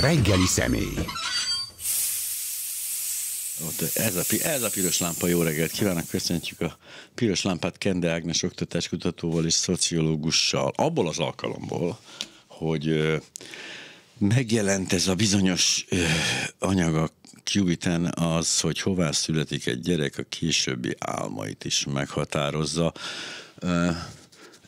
Reggeli személy. Ott ez, a, ez a piros lámpa, jó reggelt kívánok, köszöntjük a piros lámpát Kende Ágnes oktatáskutatóval és szociológussal. Abból az alkalomból, hogy megjelent ez a bizonyos ö, anyag a az, hogy hová születik egy gyerek, a későbbi álmait is meghatározza.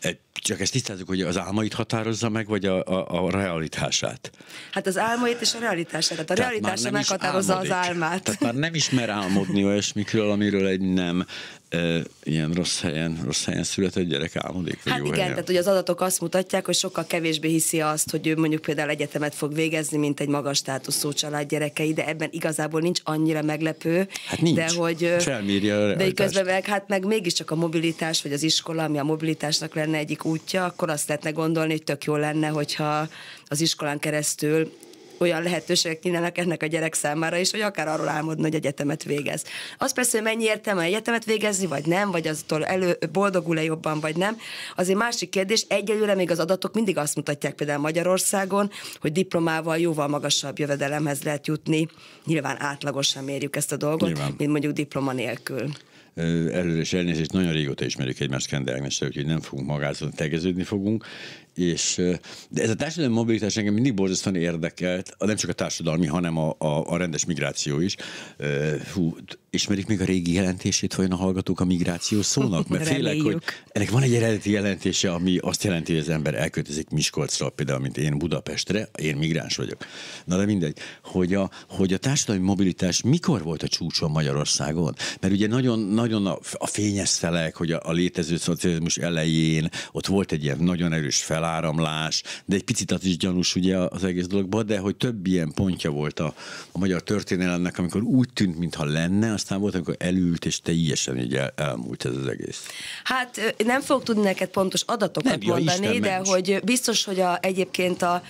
Ö, csak ezt tisztázzuk, hogy az álmait határozza meg, vagy a, a, a realitását? Hát az álmait és a realitását. Hát a realitása meghatározza az álmát. Tehát már nem ismer álmodni olyasmikről, amiről egy nem e, ilyen rossz helyen, rossz helyen született gyerek álmodik. Hát jó igen, helyen. tehát hogy az adatok azt mutatják, hogy sokkal kevésbé hiszi azt, hogy ő mondjuk például egyetemet fog végezni, mint egy magas státuszú család gyerekei, de ebben igazából nincs annyira meglepő. Hát nincs. De hogy, Felmérje a de közben meg, hát meg mégiscsak a mobilitás, vagy az iskola, ami a mobilitásnak lenne egyik útja, akkor azt lehetne gondolni, hogy tök jó lenne, hogyha az iskolán keresztül olyan lehetőségek nyílnak ennek a gyerek számára is, hogy akár arról álmodna, hogy egyetemet végez. Az persze, hogy mennyi értelme egyetemet végezni, vagy nem, vagy aztól elő, boldogul-e jobban, vagy nem. Az egy másik kérdés. Egyelőre még az adatok mindig azt mutatják például Magyarországon, hogy diplomával jóval magasabb jövedelemhez lehet jutni. Nyilván átlagosan mérjük ezt a dolgot, Nyilván. mint mondjuk diploma nélkül. Előre is elnézést, nagyon régóta ismerjük egymást Kende Ágnesre, úgyhogy nem fogunk magától tegeződni fogunk. És, de ez a társadalmi mobilitás engem mindig borzasztóan érdekelt, nem csak a társadalmi, hanem a, a, a rendes migráció is. Hú, ismerik még a régi jelentését vajon a hallgatók a migráció szónak? Mert félek, hogy Reméljük. ennek van egy eredeti jelentése, ami azt jelenti, hogy az ember elköltözik Miskolcra, például, mint én Budapestre, én migráns vagyok. Na de mindegy, hogy a, hogy a társadalmi mobilitás mikor volt a csúcson Magyarországon? Mert ugye nagyon, nagyon a, a fényes szelek, hogy a, a létező szocializmus elején ott volt egy ilyen nagyon erős feláramlás, de egy picit az is gyanús ugye az egész dologban, de hogy több ilyen pontja volt a, a magyar történelemnek, amikor úgy tűnt, mintha lenne, aztán volt, amikor elült, és teljesen így el, elmúlt ez az egész. Hát nem fogok tudni neked pontos adatokat Nem, ja, mondani, Isten, de ments. hogy biztos, hogy a, egyébként a,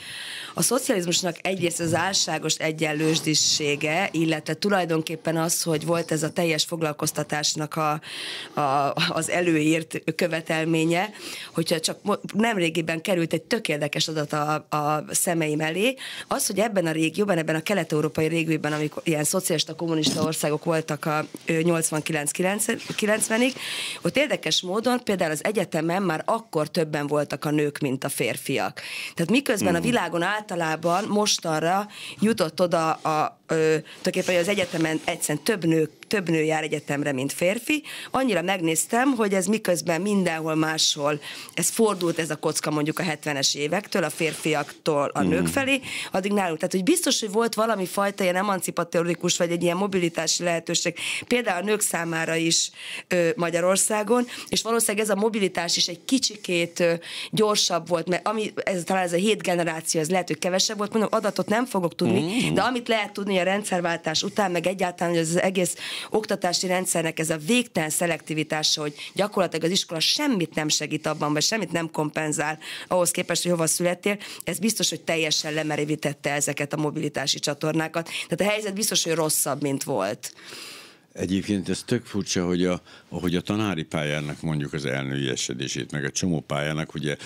a szocializmusnak egyrészt az álságos egyenlősdissége, illetve tulajdonképpen az, hogy volt ez a teljes foglalkoztatásnak a, a, az előírt követelménye, hogyha csak mo- nemrégiben került egy tök érdekes adat a, a szemeim elé, az, hogy ebben a régióban, ebben a kelet-európai régióban, amikor ilyen szocialista, kommunista országok voltak a ö, 89-90-ig, ott érdekes módon például az egyetemen már akkor többen voltak a nők, mint a férfiak. Tehát miközben a világon általában mostanra jutott oda a, ö, tulajdonképpen, az egyetemen egyszerűen több nő, több nő jár egyetemre, mint férfi, annyira megnéztem, hogy ez miközben mindenhol máshol, ez fordult ez a kocka mondjuk a 70-es évektől, a férfiaktól a nők felé, addig nálunk. Tehát, hogy biztos, hogy volt valami fajta ilyen emancipatórikus, vagy egy ilyen mobilitási lehetőség, például a nők számára is ö, Magyarországon, és valószínűleg ez a mobilitás is egy kicsikét ö, gyorsabb volt, mert ami, ez talán ez a hét generáció, ez lehet, hogy kevesebb volt, mondom, adatot nem fogok tudni, mm. de amit lehet tudni a rendszerváltás után, meg egyáltalán, hogy az egész oktatási rendszernek ez a végtelen szelektivitása, hogy gyakorlatilag az iskola semmit nem segít abban, vagy semmit nem kompenzál ahhoz képest, hogy hova születtél, ez biztos, hogy teljesen lemerevítette ezeket a mobilitási csatornákat. Tehát a helyzet biztos, hogy rosszabb, mint volt. Egyébként ez tök furcsa, hogy a, ahogy a tanári pályának mondjuk az elnőiesedését, meg a csomó pályának ugye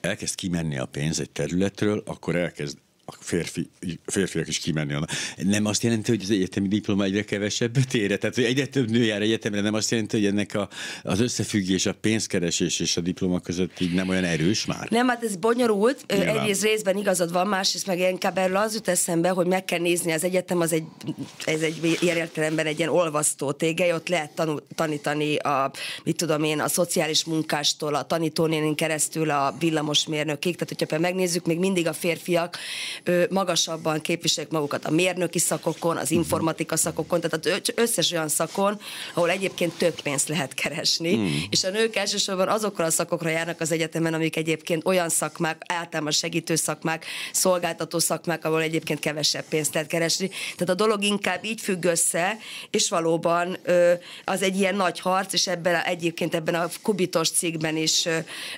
elkezd kimenni a pénz egy területről, akkor elkezd a férfi, férfiak is kimenni onnan. Nem azt jelenti, hogy az egyetemi diploma egyre kevesebbet ér, tehát hogy egyre több nő jár egyetemre, nem azt jelenti, hogy ennek a, az összefüggés, a pénzkeresés és a diploma között így nem olyan erős már? Nem, hát ez bonyolult. Nyilván. Egyrészt részben igazad van, másrészt meg inkább erről az jut eszembe, hogy meg kell nézni az egyetem, az egy, ez egy ilyen értelemben egy ilyen olvasztó tégely, ott lehet tanul, tanítani a, mit tudom én, a szociális munkástól, a tanítónénin keresztül a villamosmérnökig, tehát hogyha megnézzük, még mindig a férfiak magasabban képviselik magukat a mérnöki szakokon, az informatika szakokon, tehát az összes olyan szakon, ahol egyébként több pénzt lehet keresni, mm. és a nők elsősorban azokra a szakokra járnak az egyetemen, amik egyébként olyan szakmák, általában segítő szakmák, szolgáltató szakmák, ahol egyébként kevesebb pénzt lehet keresni. Tehát a dolog inkább így függ össze, és valóban az egy ilyen nagy harc, és ebben a, egyébként ebben a kubitos cikkben is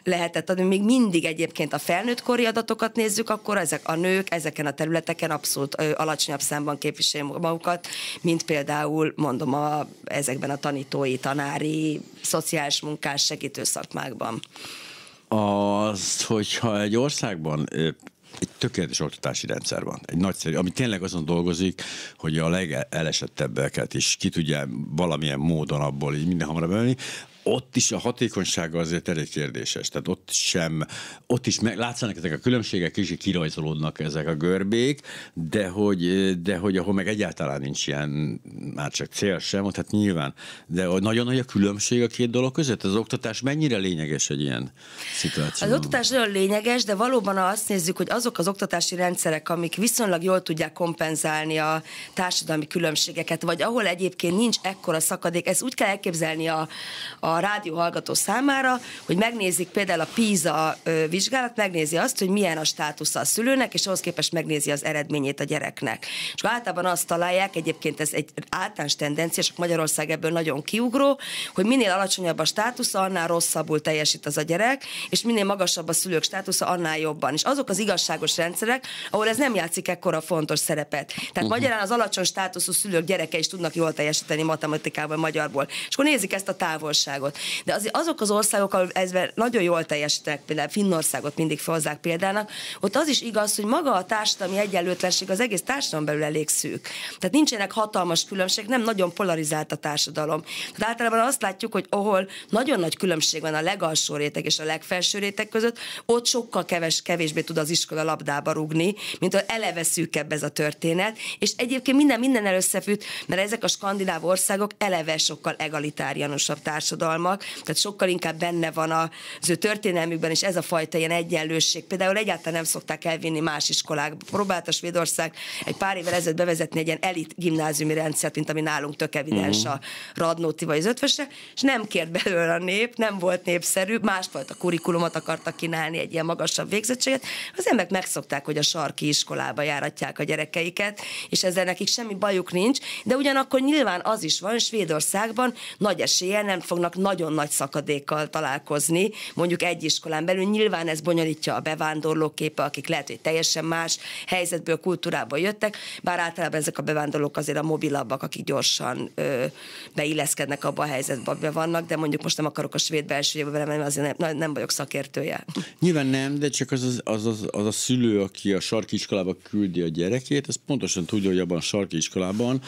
lehetett adni. Még mindig egyébként a felnőtt kori adatokat nézzük, akkor ezek a nők ezeken a területeken abszolút ö, alacsonyabb számban képviselik magukat, mint például mondom a, ezekben a tanítói, tanári, szociális munkás segítő szakmákban. Az, hogyha egy országban egy tökéletes oktatási rendszer van. Egy nagyszerű, ami tényleg azon dolgozik, hogy a legelesettebbeket is ki tudja valamilyen módon abból így minden hamarabb venni ott is a hatékonysága azért elég kérdéses. Tehát ott sem, ott is meg, látszanak ezek a különbségek, kicsit kirajzolódnak ezek a görbék, de hogy, de hogy ahol meg egyáltalán nincs ilyen, már csak cél sem, ott hát nyilván, de nagyon nagy a különbség a két dolog között. Az oktatás mennyire lényeges egy ilyen szituáció? Az oktatás nagyon lényeges, de valóban azt nézzük, hogy azok az oktatási rendszerek, amik viszonylag jól tudják kompenzálni a társadalmi különbségeket, vagy ahol egyébként nincs ekkora szakadék, ezt úgy kell elképzelni a, a a rádió hallgató számára, hogy megnézik például a PISA vizsgálat, megnézi azt, hogy milyen a státusza a szülőnek, és ahhoz képest megnézi az eredményét a gyereknek. És általában azt találják, egyébként ez egy általános tendencia, és Magyarország ebből nagyon kiugró, hogy minél alacsonyabb a státusza, annál rosszabbul teljesít az a gyerek, és minél magasabb a szülők státusza, annál jobban. És azok az igazságos rendszerek, ahol ez nem játszik ekkora fontos szerepet. Tehát uh-huh. magyarán az alacsony státuszú szülők gyereke is tudnak jól teljesíteni matematikában, magyarból. És akkor nézik ezt a távolságot országot. De az, azok az országok, ahol ezben nagyon jól teljesítenek, például Finnországot mindig felhozzák példának, ott az is igaz, hogy maga a társadalmi egyenlőtlenség az egész társadalom belül elég szűk. Tehát nincsenek hatalmas különbségek, nem nagyon polarizált a társadalom. Tehát általában azt látjuk, hogy ahol nagyon nagy különbség van a legalsó réteg és a legfelső réteg között, ott sokkal keves, kevésbé tud az iskola labdába rugni, mint hogy eleve szűkebb ez a történet. És egyébként minden minden összefügg, mert ezek a skandináv országok eleve sokkal egalitárianusabb társadalom hatalmak, tehát sokkal inkább benne van az ő történelmükben is ez a fajta ilyen egyenlőség. Például egyáltalán nem szokták elvinni más iskolákba. A Svédország egy pár évvel ezelőtt bevezetni egy ilyen elit gimnáziumi rendszert, mint ami nálunk tök evidens uh-huh. a Radnóti vagy az ötvösre, és nem kért belőle a nép, nem volt népszerű, másfajta kurikulumot akartak kínálni, egy ilyen magasabb végzettséget. Az emberek megszokták, hogy a sarki iskolába járatják a gyerekeiket, és ezzel nekik semmi bajuk nincs, de ugyanakkor nyilván az is van, Svédországban nagy eséllyel nem fognak nagyon nagy szakadékkal találkozni, mondjuk egy iskolán belül. Nyilván ez bonyolítja a bevándorlók képe, akik lehet, hogy teljesen más helyzetből, kultúrából jöttek, bár általában ezek a bevándorlók azért a mobilabbak, akik gyorsan ö, beilleszkednek abba a helyzetbe, be vannak, de mondjuk most nem akarok a svéd belső vele menni, azért nem, nem vagyok szakértője. Nyilván nem, de csak az, az, az, az, az a szülő, aki a sarki iskolába küldi a gyerekét, az pontosan tudja, hogy abban a sarki iskolában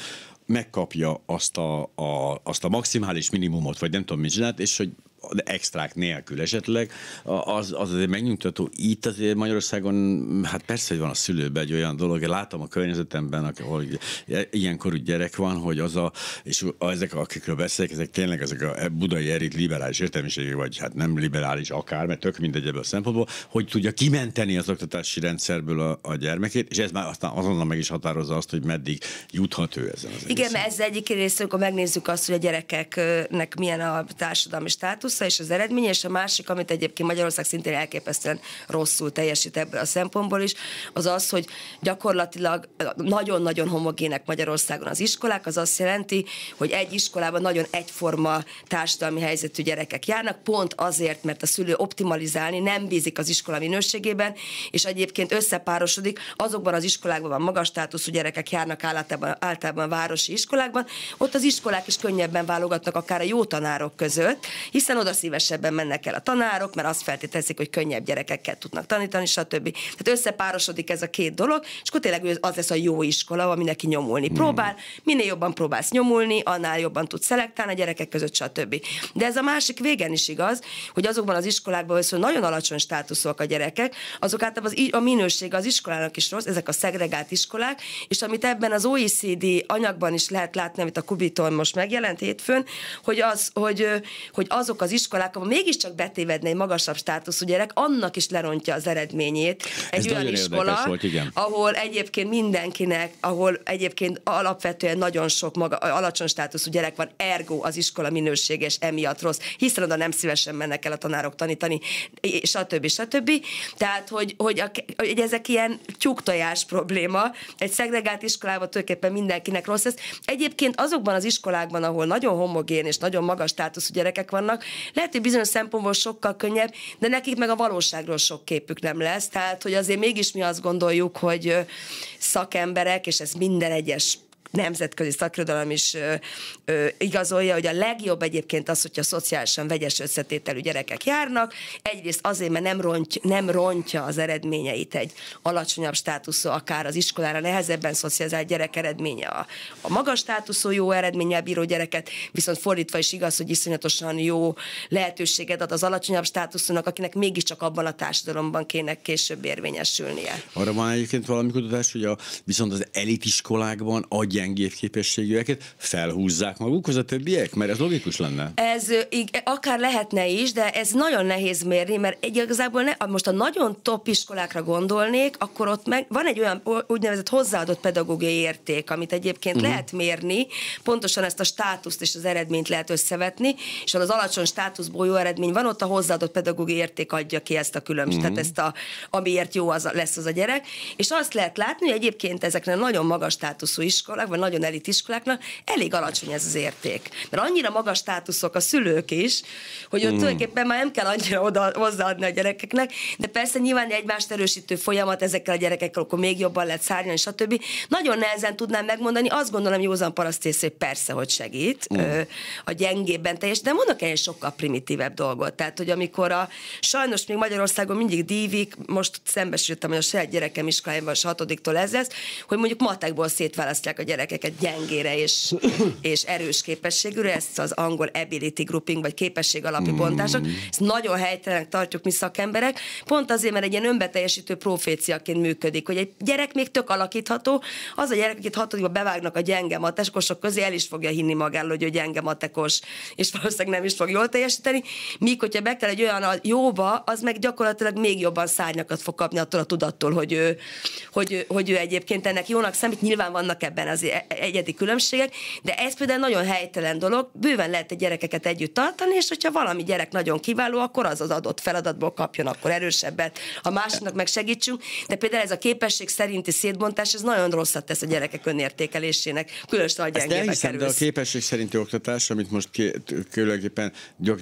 megkapja azt a, a, azt a maximális minimumot, vagy nem tudom mit csinált, és hogy extrák nélkül esetleg, az, az azért megnyugtató. Itt azért Magyarországon, hát persze, hogy van a szülőben egy olyan dolog, én látom a környezetemben, ahol ilyenkorú gyerek van, hogy az a, és ezek, akikről beszélek, ezek tényleg ezek a budai erit liberális értelmiségi, vagy hát nem liberális akár, mert tök mindegy ebből a szempontból, hogy tudja kimenteni az oktatási rendszerből a, a gyermekét, és ez már aztán azonnal meg is határozza azt, hogy meddig juthat ő ezen az Igen, mert ez egyik részről, akkor megnézzük azt, hogy a gyerekeknek milyen a társadalmi státusz, státusza és az eredménye, és a másik, amit egyébként Magyarország szintén elképesztően rosszul teljesít ebből a szempontból is, az az, hogy gyakorlatilag nagyon-nagyon homogének Magyarországon az iskolák, az azt jelenti, hogy egy iskolában nagyon egyforma társadalmi helyzetű gyerekek járnak, pont azért, mert a szülő optimalizálni nem bízik az iskola minőségében, és egyébként összepárosodik, azokban az iskolákban van magas státuszú gyerekek járnak általában, általában városi iskolákban, ott az iskolák is könnyebben válogatnak akár a jó tanárok között, hiszen oda szívesebben mennek el a tanárok, mert azt feltételezik, hogy könnyebb gyerekekkel tudnak tanítani, stb. Tehát összepárosodik ez a két dolog, és akkor tényleg az lesz a jó iskola, ahol mindenki nyomulni hmm. próbál. Minél jobban próbálsz nyomulni, annál jobban tudsz szelektálni a gyerekek között, stb. De ez a másik végen is igaz, hogy azokban az iskolákban, hogy nagyon alacsony státuszúak a gyerekek, azok általában az, a minőség az iskolának is rossz, ezek a szegregált iskolák, és amit ebben az OECD anyagban is lehet látni, amit a Kubiton most megjelent hétfőn, hogy, az, hogy, hogy azok az az iskolák, ahol mégiscsak betévedne egy magasabb státuszú gyerek, annak is lerontja az eredményét. Egy Ez olyan iskola, volt, igen. ahol egyébként mindenkinek, ahol egyébként alapvetően nagyon sok maga, alacsony státuszú gyerek van, ergo az iskola minőséges, emiatt rossz, hiszen oda nem szívesen mennek el a tanárok tanítani, stb. stb. Tehát, hogy, hogy, a, hogy ezek ilyen tyúktojás probléma, egy szegregált iskolában tulajdonképpen mindenkinek rossz ez. Egyébként azokban az iskolákban, ahol nagyon homogén és nagyon magas státuszú gyerekek vannak, lehet, hogy bizonyos szempontból sokkal könnyebb, de nekik meg a valóságról sok képük nem lesz. Tehát, hogy azért mégis mi azt gondoljuk, hogy szakemberek, és ez minden egyes nemzetközi szakirodalom is ö, ö, igazolja, hogy a legjobb egyébként az, hogyha szociálisan vegyes összetételű gyerekek járnak. Egyrészt azért, mert nem, ront, nem rontja az eredményeit egy alacsonyabb státuszú, akár az iskolára nehezebben szocializált gyerek eredménye a, a magas státuszú jó eredménnyel bíró gyereket, viszont fordítva is igaz, hogy iszonyatosan jó lehetőséget ad az alacsonyabb státuszúnak, akinek mégiscsak abban a társadalomban kéne később érvényesülnie. Arra van egyébként valami kutatás, hogy a, viszont az elitiskolákban a gyengébb képességűeket felhúzzák magukhoz a többiek? Mert ez logikus lenne. Ez akár lehetne is, de ez nagyon nehéz mérni, mert igazából ne, most a nagyon top iskolákra gondolnék, akkor ott meg van egy olyan úgynevezett hozzáadott pedagógiai érték, amit egyébként uh-huh. lehet mérni, pontosan ezt a státuszt és az eredményt lehet összevetni, és az alacsony státuszból jó eredmény van, ott a hozzáadott pedagógiai érték adja ki ezt a különbséget, uh-huh. tehát ezt a, amiért jó az, lesz az a gyerek, és azt lehet látni, hogy egyébként ezeknek nagyon magas státuszú iskolák, vagy nagyon elit iskoláknak elég alacsony ez az érték. Mert annyira magas státuszok a szülők is, hogy ott mm. tulajdonképpen már nem kell annyira oda, hozzáadni a gyerekeknek, de persze nyilván egymást erősítő folyamat ezekkel a gyerekekkel, akkor még jobban lehet szárnyalni, stb. Nagyon nehezen tudnám megmondani, azt gondolom, józan parasztész, hogy persze, hogy segít mm. a gyengébben teljes, de mondok egy sokkal primitívebb dolgot. Tehát, hogy amikor a, sajnos még Magyarországon mindig dívik, most szembesültem, hogy a saját gyerekem iskolájában a hatodiktól ez lesz, hogy mondjuk matekból szétválasztják a gyerekeket gyengére és, és erős képességűre, ezt az angol ability grouping, vagy képesség alapú bontások. Ezt nagyon helytelenek tartjuk mi szakemberek, pont azért, mert egy ilyen önbeteljesítő proféciaként működik, hogy egy gyerek még tök alakítható, az a gyerek, akit hatodikba bevágnak a gyenge matekosok közé, el is fogja hinni magáról, hogy ő gyenge matekos, és valószínűleg nem is fog jól teljesíteni, míg hogyha be kell egy olyan a jóba, az meg gyakorlatilag még jobban szárnyakat fog kapni attól a tudattól, hogy ő, hogy, hogy ő egyébként ennek jónak számít. Nyilván vannak ebben az e- egyedi különbségek, de ez például nagyon helytelen dolog. Bőven lehet egy gyerekeket együtt tartani, és hogyha valami gyerek nagyon kiváló, akkor az az adott feladatból kapjon akkor erősebbet, a másiknak meg segítsünk. De például ez a képesség szerinti szétbontás, ez nagyon rosszat tesz a gyerekek önértékelésének, különösen a gyengébe de a képesség szerinti oktatás, amit most különösen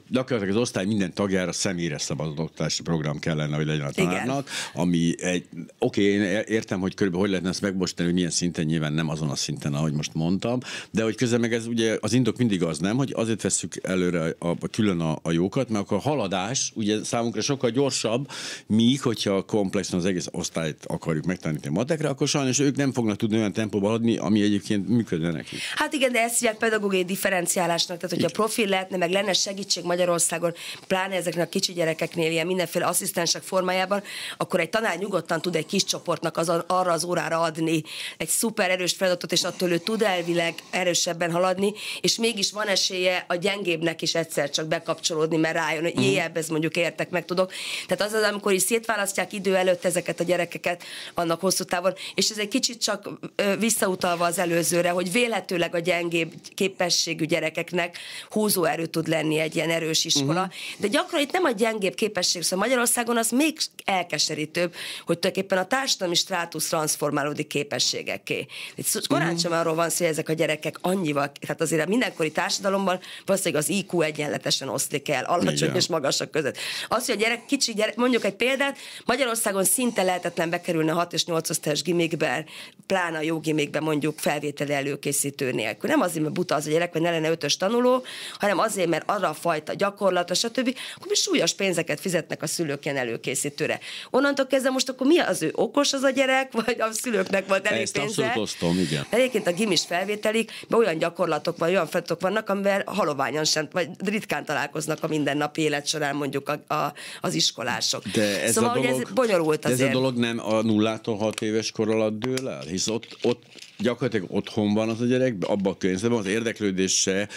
gyakorlatilag az osztály minden tagjára személyre szabadott oktatási program kellene, hogy legyen a tanárnak, Igen. ami egy, oké, okay, én értem, hogy körülbelül hogy lehetne ezt megbostani, hogy milyen szinten nyilván nem azon a szinten, ahogy most mondtam, de hogy közben meg ez ugye az indok mindig az nem, hogy azért veszük előre a, a külön a, a jókat, mert akkor a haladás ugye számunkra sokkal gyorsabb, míg hogyha komplexen az egész osztályt akarjuk megtanítani matekra, akkor sajnos ők nem fognak tudni olyan tempóban haladni, ami egyébként működne nekik. Hát igen, de ezt hívják pedagógiai differenciálásnak, tehát hogyha profil lehetne, meg lenne segítség Magyarországon, pláne ezeknek a kicsi gyerekeknél ilyen mindenféle asszisztensek formájában, akkor egy tanár nyugodtan tud egy kis csoportnak az, arra az órára adni egy szuper erős feladatot, és attól ő tud elvileg erősebben haladni, és mégis van esélye a gyengébbnek is egyszer csak bekapcsolódni, mert rájön, hogy uh-huh. Mhm. ez mondjuk értek, meg tudok. Tehát az az, amikor is szétválasztják idő előtt ezeket a gyerekeket annak hosszú távon, és ez egy kicsit csak visszautalva az előzőre, hogy vélhetőleg a gyengébb képességű gyerekeknek húzóerő tud lenni egy ilyen erős iskola, uh-huh. de gyakran itt nem a gyengébb képesség, szóval Magyarországon az még elkeserítőbb, hogy tulajdonképpen a társadalmi strátusz transformálódik képességekké. Itt korán sem arról van szó, hogy ezek a gyerekek annyival, tehát azért a mindenkori társadalomban valószínűleg az IQ egyenletesen oszlik el, alacsony Igen. és magasak között. Az, hogy a gyerek, kicsi gyerek, mondjuk egy példát, Magyarországon szinte lehetetlen bekerülni a 6 és 8 osztályos gimikbe, pláne a jó gimikbe mondjuk felvételi előkészítő nélkül. Nem azért, mert buta az a gyerek, vagy ne lenne ötös tanuló, hanem azért, mert arra a fajta gyakorlata, stb. Akkor mi súlyos pénzeket fizetnek a szülők ilyen előkészítőre. Onnantól kezdve most akkor mi az ő okos az a gyerek, vagy a szülőknek volt elég Ezt pénze? osztom, igen. Egyébként a gimis felvételik, olyan gyakorlatok vagy olyan feladatok vannak, amivel haloványan sem, vagy ritkán találkoznak a mindennapi élet során mondjuk a, a, az iskolások. De ez szóval, a dolog, ez bonyolult azért. ez a dolog nem a nullától hat éves kor alatt dől el? Hisz ott, ott gyakorlatilag otthon van az a gyerek, abban a környezetben az érdeklődése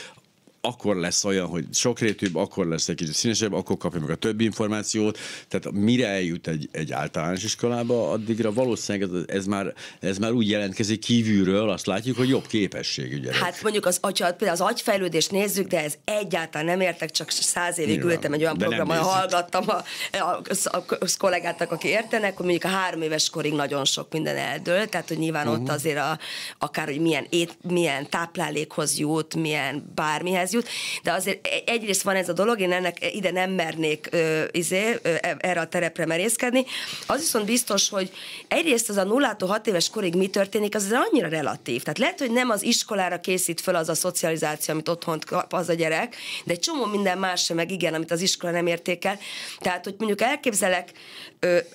akkor lesz olyan, hogy sokrétűbb, akkor lesz egy kicsit színesebb, akkor kapja meg a többi információt. Tehát mire eljut egy, egy általános iskolába, addigra valószínűleg ez, ez, már, ez már úgy jelentkezik kívülről, azt látjuk, hogy jobb képességű gyerek. Hát mondjuk az, hogyha például az agyfejlődést nézzük, de ez egyáltalán nem értek, csak száz évig Nyilván, ültem egy olyan programon, hallgattam a, a, a, a, kollégáknak, aki értenek, hogy mondjuk a három éves korig nagyon sok minden eldől, tehát hogy nyilván uh-huh. ott azért a, akár, hogy milyen, ét, milyen táplálékhoz jut, milyen bármihez, ez jut, de azért egyrészt van ez a dolog, én ennek ide nem mernék ö, izé, ö, e, erre a terepre merészkedni. Az viszont biztos, hogy egyrészt az a 0 6 éves korig mi történik, az annyira relatív. Tehát lehet, hogy nem az iskolára készít föl az a szocializáció, amit otthon kap az a gyerek, de egy csomó minden más sem, meg igen, amit az iskola nem értékel. Tehát, hogy mondjuk elképzelek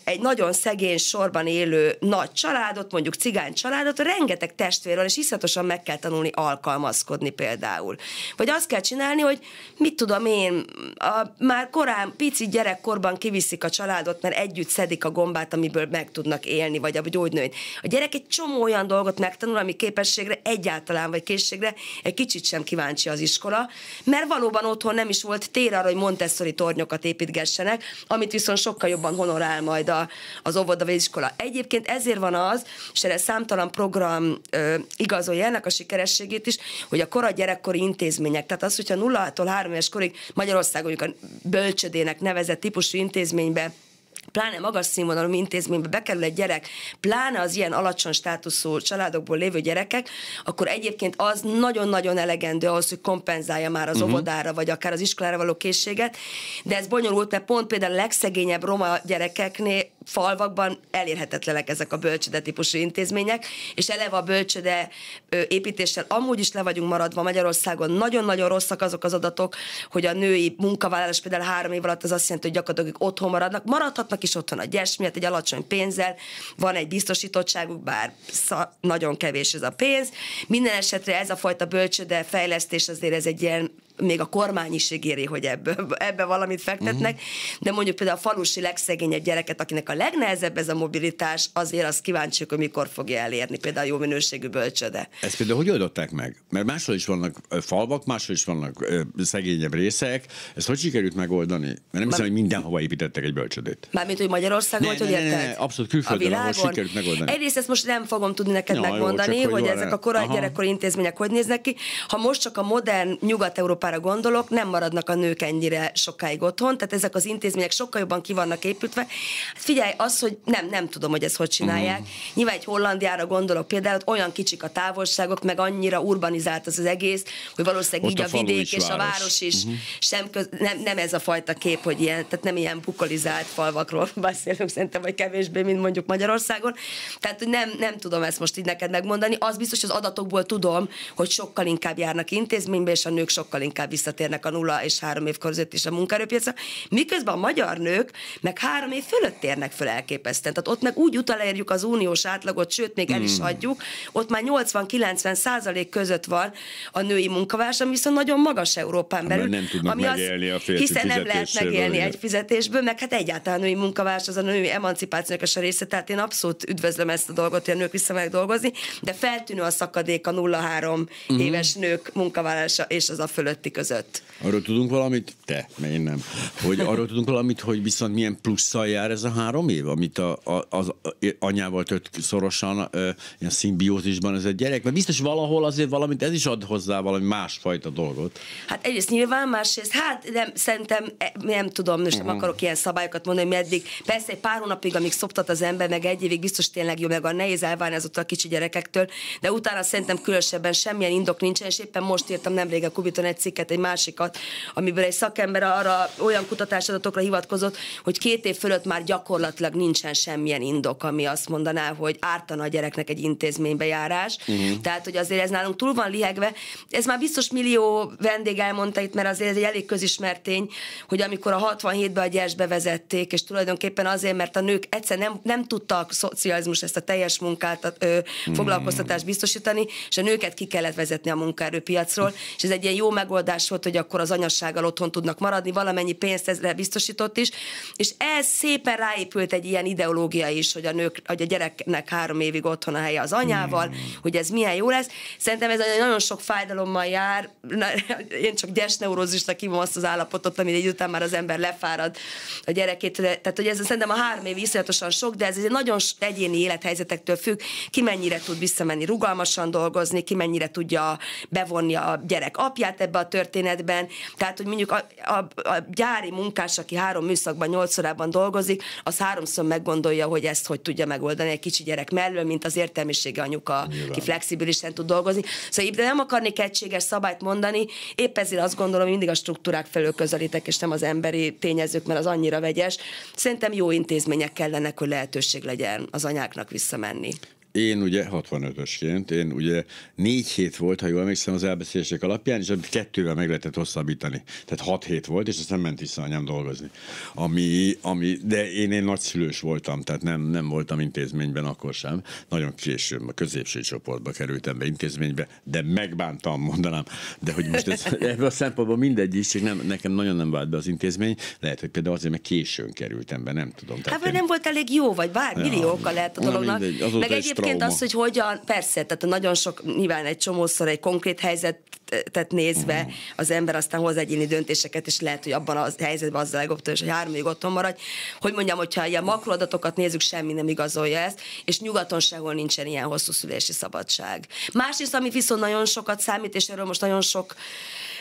egy nagyon szegény sorban élő nagy családot, mondjuk cigány családot, rengeteg testvér van, és iszonyatosan meg kell tanulni alkalmazkodni például. Vagy azt kell csinálni, hogy mit tudom én, a, már korán, pici gyerekkorban kiviszik a családot, mert együtt szedik a gombát, amiből meg tudnak élni, vagy a gyógynőt. A gyerek egy csomó olyan dolgot megtanul, ami képességre egyáltalán, vagy készségre egy kicsit sem kíváncsi az iskola, mert valóban otthon nem is volt tér arra, hogy Montessori tornyokat építgessenek, amit viszont sokkal jobban honorál majd a, az óvoda vagy iskola. Egyébként ezért van az, és erre számtalan program ö, igazolja ennek a sikerességét is, hogy a kora gyerekkori intézmények, tehát az, hogyha 0-tól 3 éves korig Magyarországon mondjuk a bölcsödének nevezett típusú intézménybe pláne magas színvonalú intézménybe bekerül egy gyerek, pláne az ilyen alacsony státuszú családokból lévő gyerekek, akkor egyébként az nagyon-nagyon elegendő ahhoz, hogy kompenzálja már az uh-huh. óvodára, vagy akár az iskolára való készséget, de ez bonyolult, mert pont például a legszegényebb roma gyerekeknél falvakban elérhetetlenek ezek a bölcsöde típusú intézmények, és eleve a bölcsöde építéssel amúgy is le vagyunk maradva Magyarországon. Nagyon-nagyon rosszak azok az adatok, hogy a női munkavállalás például három év alatt az azt jelenti, hogy gyakorlatilag otthon maradnak. Maradhatnak is otthon a gyes miatt, egy alacsony pénzzel, van egy biztosítottságuk, bár nagyon kevés ez a pénz. Minden esetre ez a fajta bölcsöde fejlesztés azért ez egy ilyen még a kormány is ígéri, hogy ebbe, ebbe valamit fektetnek, uh-huh. de mondjuk például a falusi legszegényebb gyereket, akinek a legnehezebb ez a mobilitás, azért az kíváncsi, hogy mikor fogja elérni például jó minőségű bölcsöde. Ezt például hogy oldották meg? Mert máshol is vannak falvak, máshol is vannak szegényebb részek. Ezt hogy sikerült megoldani? Mert nem hiszem, hogy mindenhova építettek egy bölcsödét. Mármint, hogy Magyarországon, ne, hogy ne, ne, ne, abszolút külföldön, ahol sikerült megoldani. Egyrészt ezt most nem fogom tudni neked ja, megmondani, jó, hogy, hogy ezek a korai gyerekkori intézmények hogy néznek ki. Ha most csak a modern nyugat Európára gondolok, nem maradnak a nők ennyire sokáig otthon, tehát ezek az intézmények sokkal jobban ki vannak építve. Hát figyelj, az, hogy nem, nem tudom, hogy ezt hogy csinálják. Uh-huh. Nyilván egy Hollandiára gondolok például, olyan kicsik a távolságok, meg annyira urbanizált az, az egész, hogy valószínűleg Ott így a, a vidék és város. a város is uh-huh. sem köz, nem, nem, ez a fajta kép, hogy ilyen, tehát nem ilyen bukolizált falvakról beszélünk szerintem, vagy kevésbé, mint mondjuk Magyarországon. Tehát, hogy nem, nem tudom ezt most így neked megmondani. Az biztos, hogy az adatokból tudom, hogy sokkal inkább járnak intézménybe, és a nők sokkal inkább vissza visszatérnek a nulla és három év között is a munkaerőpiacra, miközben a magyar nők meg három év fölött térnek föl elképesztően. Tehát ott meg úgy utalérjük az uniós átlagot, sőt, még el is hmm. adjuk, ott már 80-90 százalék között van a női munkavás, ami viszont nagyon magas Európán belül. nem tudnak ami megélni a férfi Hiszen nem lehet megélni egy fizetésből, meg hát egyáltalán a női munkavás az a női emancipációnak a része, tehát én abszolút üdvözlöm ezt a dolgot, hogy a nők vissza dolgozni, de feltűnő a szakadék a 0-3 uh-huh. Hmm. éves nők munkavállalása és az a fölötti között. Arról tudunk valamit? Te, mert én nem. Hogy arról tudunk valamit, hogy viszont milyen plusszal jár ez a három év, amit a, a, az anyával tört szorosan ilyen szimbiózisban ez egy gyerek? Mert biztos valahol azért valamit ez is ad hozzá valami másfajta dolgot. Hát egyrészt nyilván, másrészt, hát nem, szerintem e, nem tudom, most nem uh-huh. akarok ilyen szabályokat mondani, meddig. Persze egy pár hónapig, amíg szoptat az ember, meg egy évig biztos tényleg jó, meg a nehéz elválni az a kicsi gyerekektől, de utána szerintem különösebben semmilyen indok nincsen, és éppen most írtam nemrég a Kubiton egy cikket egy más másikat, amiből egy szakember arra olyan kutatásadatokra hivatkozott, hogy két év fölött már gyakorlatilag nincsen semmilyen indok, ami azt mondaná, hogy ártana a gyereknek egy intézménybe járás. Uh-huh. Tehát, hogy azért ez nálunk túl van lihegve. Ez már biztos millió vendég elmondta itt, mert azért ez egy elég közismert tény, hogy amikor a 67-ben a gyers bevezették, és tulajdonképpen azért, mert a nők egyszer nem, nem tudtak szocializmus ezt a teljes munkát, ö, foglalkoztatást biztosítani, és a nőket ki kellett vezetni a munkaerőpiacról, és ez egy ilyen jó megoldás volt, hogy akkor az anyassággal otthon tudnak maradni, valamennyi pénzt ezre biztosított is, és ez szépen ráépült egy ilyen ideológia is, hogy a nők, hogy a gyereknek három évig otthon a helye az anyával, mm. hogy ez milyen jó lesz. Szerintem ez nagyon sok fájdalommal jár. Én csak gyesneurózisnak hívom azt az állapotot, ami egy után már az ember lefárad a gyerekét. Tehát, hogy ez szerintem a három év iszonyatosan sok, de ez egy nagyon egyéni élethelyzetektől függ, ki mennyire tud visszamenni rugalmasan dolgozni, ki mennyire tudja bevonni a gyerek apját ebbe a történetben, tehát hogy mondjuk a, a, a gyári munkás, aki három műszakban, nyolc órában dolgozik, az háromszor meggondolja, hogy ezt hogy tudja megoldani egy kicsi gyerek mellől, mint az értelmisége anyuka, Nyilván. ki flexibilisen tud dolgozni. Szóval de nem akarnék egységes szabályt mondani, épp ezért azt gondolom, hogy mindig a struktúrák felől közelítek, és nem az emberi tényezők, mert az annyira vegyes. Szerintem jó intézmények kellenek, hogy lehetőség legyen az anyáknak visszamenni. Én ugye 65-ösként, én ugye négy hét volt, ha jól emlékszem az elbeszélések alapján, és amit kettővel meg lehetett hosszabbítani. Tehát hat hét volt, és aztán ment vissza anyám dolgozni. Ami, ami, de én, én nagyszülős voltam, tehát nem, nem voltam intézményben akkor sem. Nagyon később, a középső csoportba kerültem be intézménybe, de megbántam, mondanám. De hogy most ez, ebből a szempontból mindegy is, csak nem, nekem nagyon nem vált be az intézmény. Lehet, hogy például azért, mert későn kerültem be, nem tudom. Hát, vagy én... nem volt elég jó, vagy bár millió oka lehet a dolognak. Mindegy, meg egyébként Egyébként az, hogy hogyan, persze, tehát nagyon sok, nyilván egy csomószor egy konkrét helyzet tehát nézve az ember aztán hoz egyéni döntéseket, és lehet, hogy abban a helyzetben az a legjobb, hogy háromig otthon maradj. Hogy mondjam, hogyha ilyen makroadatokat nézzük, semmi nem igazolja ezt, és nyugaton sehol nincsen ilyen hosszú szülési szabadság. Másrészt, ami viszont nagyon sokat számít, és erről most nagyon sok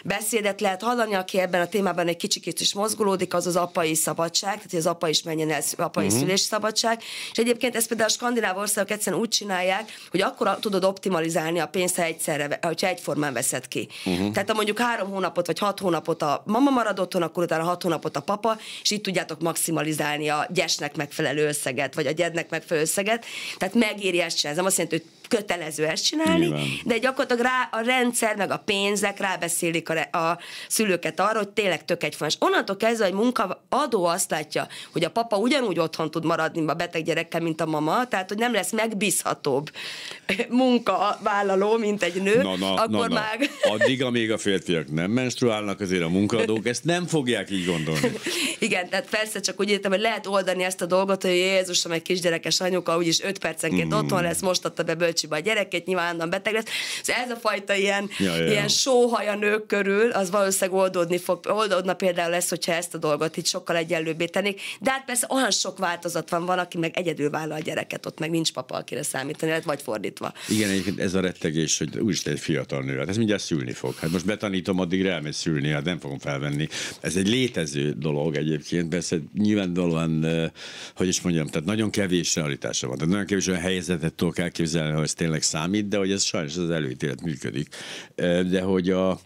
beszédet lehet hallani, aki ebben a témában egy kicsikét is mozgolódik, az az apai szabadság, tehát hogy az apa is menjen el apai uh-huh. szülési szabadság. És egyébként ezt például a skandináv országok egyszerűen úgy csinálják, hogy akkor tudod optimalizálni a pénzt, ha egyszerre, hogyha egyformán veszed ki. Uh-huh. Tehát ha mondjuk három hónapot vagy hat hónapot a mama marad otthon, akkor utána hat hónapot a papa, és így tudjátok maximalizálni a gyesnek megfelelő összeget, vagy a gyednek megfelelő összeget. Tehát megéri ezt csinálni. Ez nem azt jelenti, hogy kötelező ezt csinálni, Nyilván. de gyakorlatilag rá, a rendszer meg a pénzek rábeszélik a, a szülőket arra, hogy tényleg tök egyformás. Onnantól kezdve, hogy munkaadó azt látja, hogy a papa ugyanúgy otthon tud maradni a beteg gyerekkel, mint a mama, tehát hogy nem lesz megbízhatóbb munkavállaló, mint egy nő, na, na, akkor na, na. már... Addig, amíg a férfiak nem menstruálnak, azért a munkaadók ezt nem fogják így gondolni. Igen, tehát persze csak úgy értem, hogy lehet oldani ezt a dolgot, hogy Jézusom, egy kisgyerekes anyuka, úgyis öt percenként mm. otthon lesz, most adta be bölcsibe a gyereket, nyilván beteg lesz. Szóval ez a fajta ilyen, ja, ja. ilyen sóhaja nők körül, az valószínűleg oldódni fog, oldódna például lesz, hogyha ezt a dolgot itt sokkal egyenlőbbé tennék. De hát persze olyan sok változat van, van, aki meg egyedül vállal a gyereket, ott meg nincs papa, akire számítani, vagy fordítva. Igen, egyébként ez a rettegés, hogy úgyis egy fiatal nő, hát ez mindjárt szülni fog. Hát most betanítom, addig elmegy szülni, hát nem fogom felvenni. Ez egy létező dolog egyébként, persze nyilvánvalóan, hogy is mondjam, tehát nagyon kevés realitása van. Tehát nagyon kevés olyan helyzetet tudok elképzelni, hogy ez tényleg számít, de hogy ez sajnos az előítélet működik. De hogy a,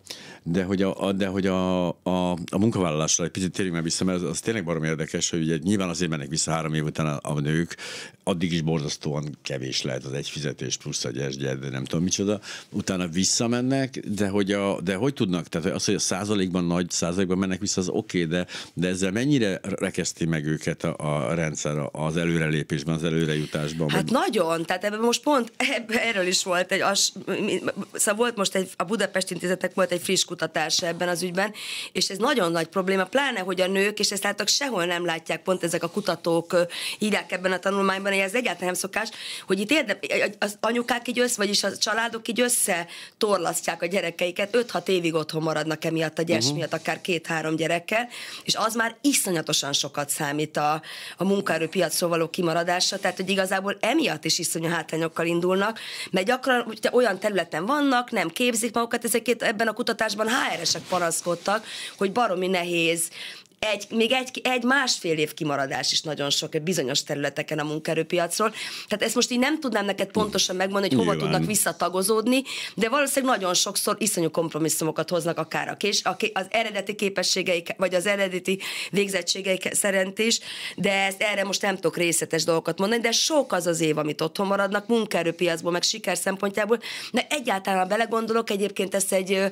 de hogy a, de hogy a, a, a munkavállalásra egy picit térjünk meg vissza, mert az, az tényleg barom érdekes, hogy ugye nyilván azért mennek vissza három év után a, a nők, addig is borzasztóan kevés lehet az egy fizetés plusz egy de nem tudom micsoda, utána visszamennek, de hogy, a, de hogy tudnak, tehát az, hogy a százalékban nagy százalékban mennek vissza, az oké, okay, de, de ezzel mennyire rekeszti meg őket a, a rendszer az előrelépésben, az előrejutásban? Hát nagyon, tehát ebben most pont erről is volt egy, az, szóval volt most egy, a Budapest intézetek volt egy friss kutatása ebben az ügyben, és ez nagyon nagy probléma, pláne, hogy a nők, és ezt látok sehol nem látják, pont ezek a kutatók írják ebben a tanulmányban, hogy ez egyáltalán nem szokás, hogy itt érde, az anyukák így össze, vagyis a családok így össze torlasztják a gyerekeiket, 5-6 évig otthon maradnak emiatt a gyes uh-huh. miatt, akár két-három gyerekkel, és az már iszonyatosan sokat számít a, a munkaerőpiacról való kimaradása, tehát hogy igazából emiatt is iszonyú hátrányokkal indulnak, mert gyakran olyan területen vannak, nem képzik magukat, ezeket ebben a kutatásban HR-esek panaszkodtak, hogy baromi nehéz egy, még egy, egy másfél év kimaradás is nagyon sok bizonyos területeken a munkaerőpiacról. Tehát ezt most így nem tudnám neked pontosan megmondani, hogy hova Nyilván. tudnak visszatagozódni, de valószínűleg nagyon sokszor iszonyú kompromisszumokat hoznak akár a kés, a, az eredeti képességeik, vagy az eredeti végzettségeik szerint is, de ezt erre most nem tudok részletes dolgokat mondani, de sok az az év, amit otthon maradnak munkaerőpiacból, meg siker szempontjából, de egyáltalán belegondolok, egyébként ezt egy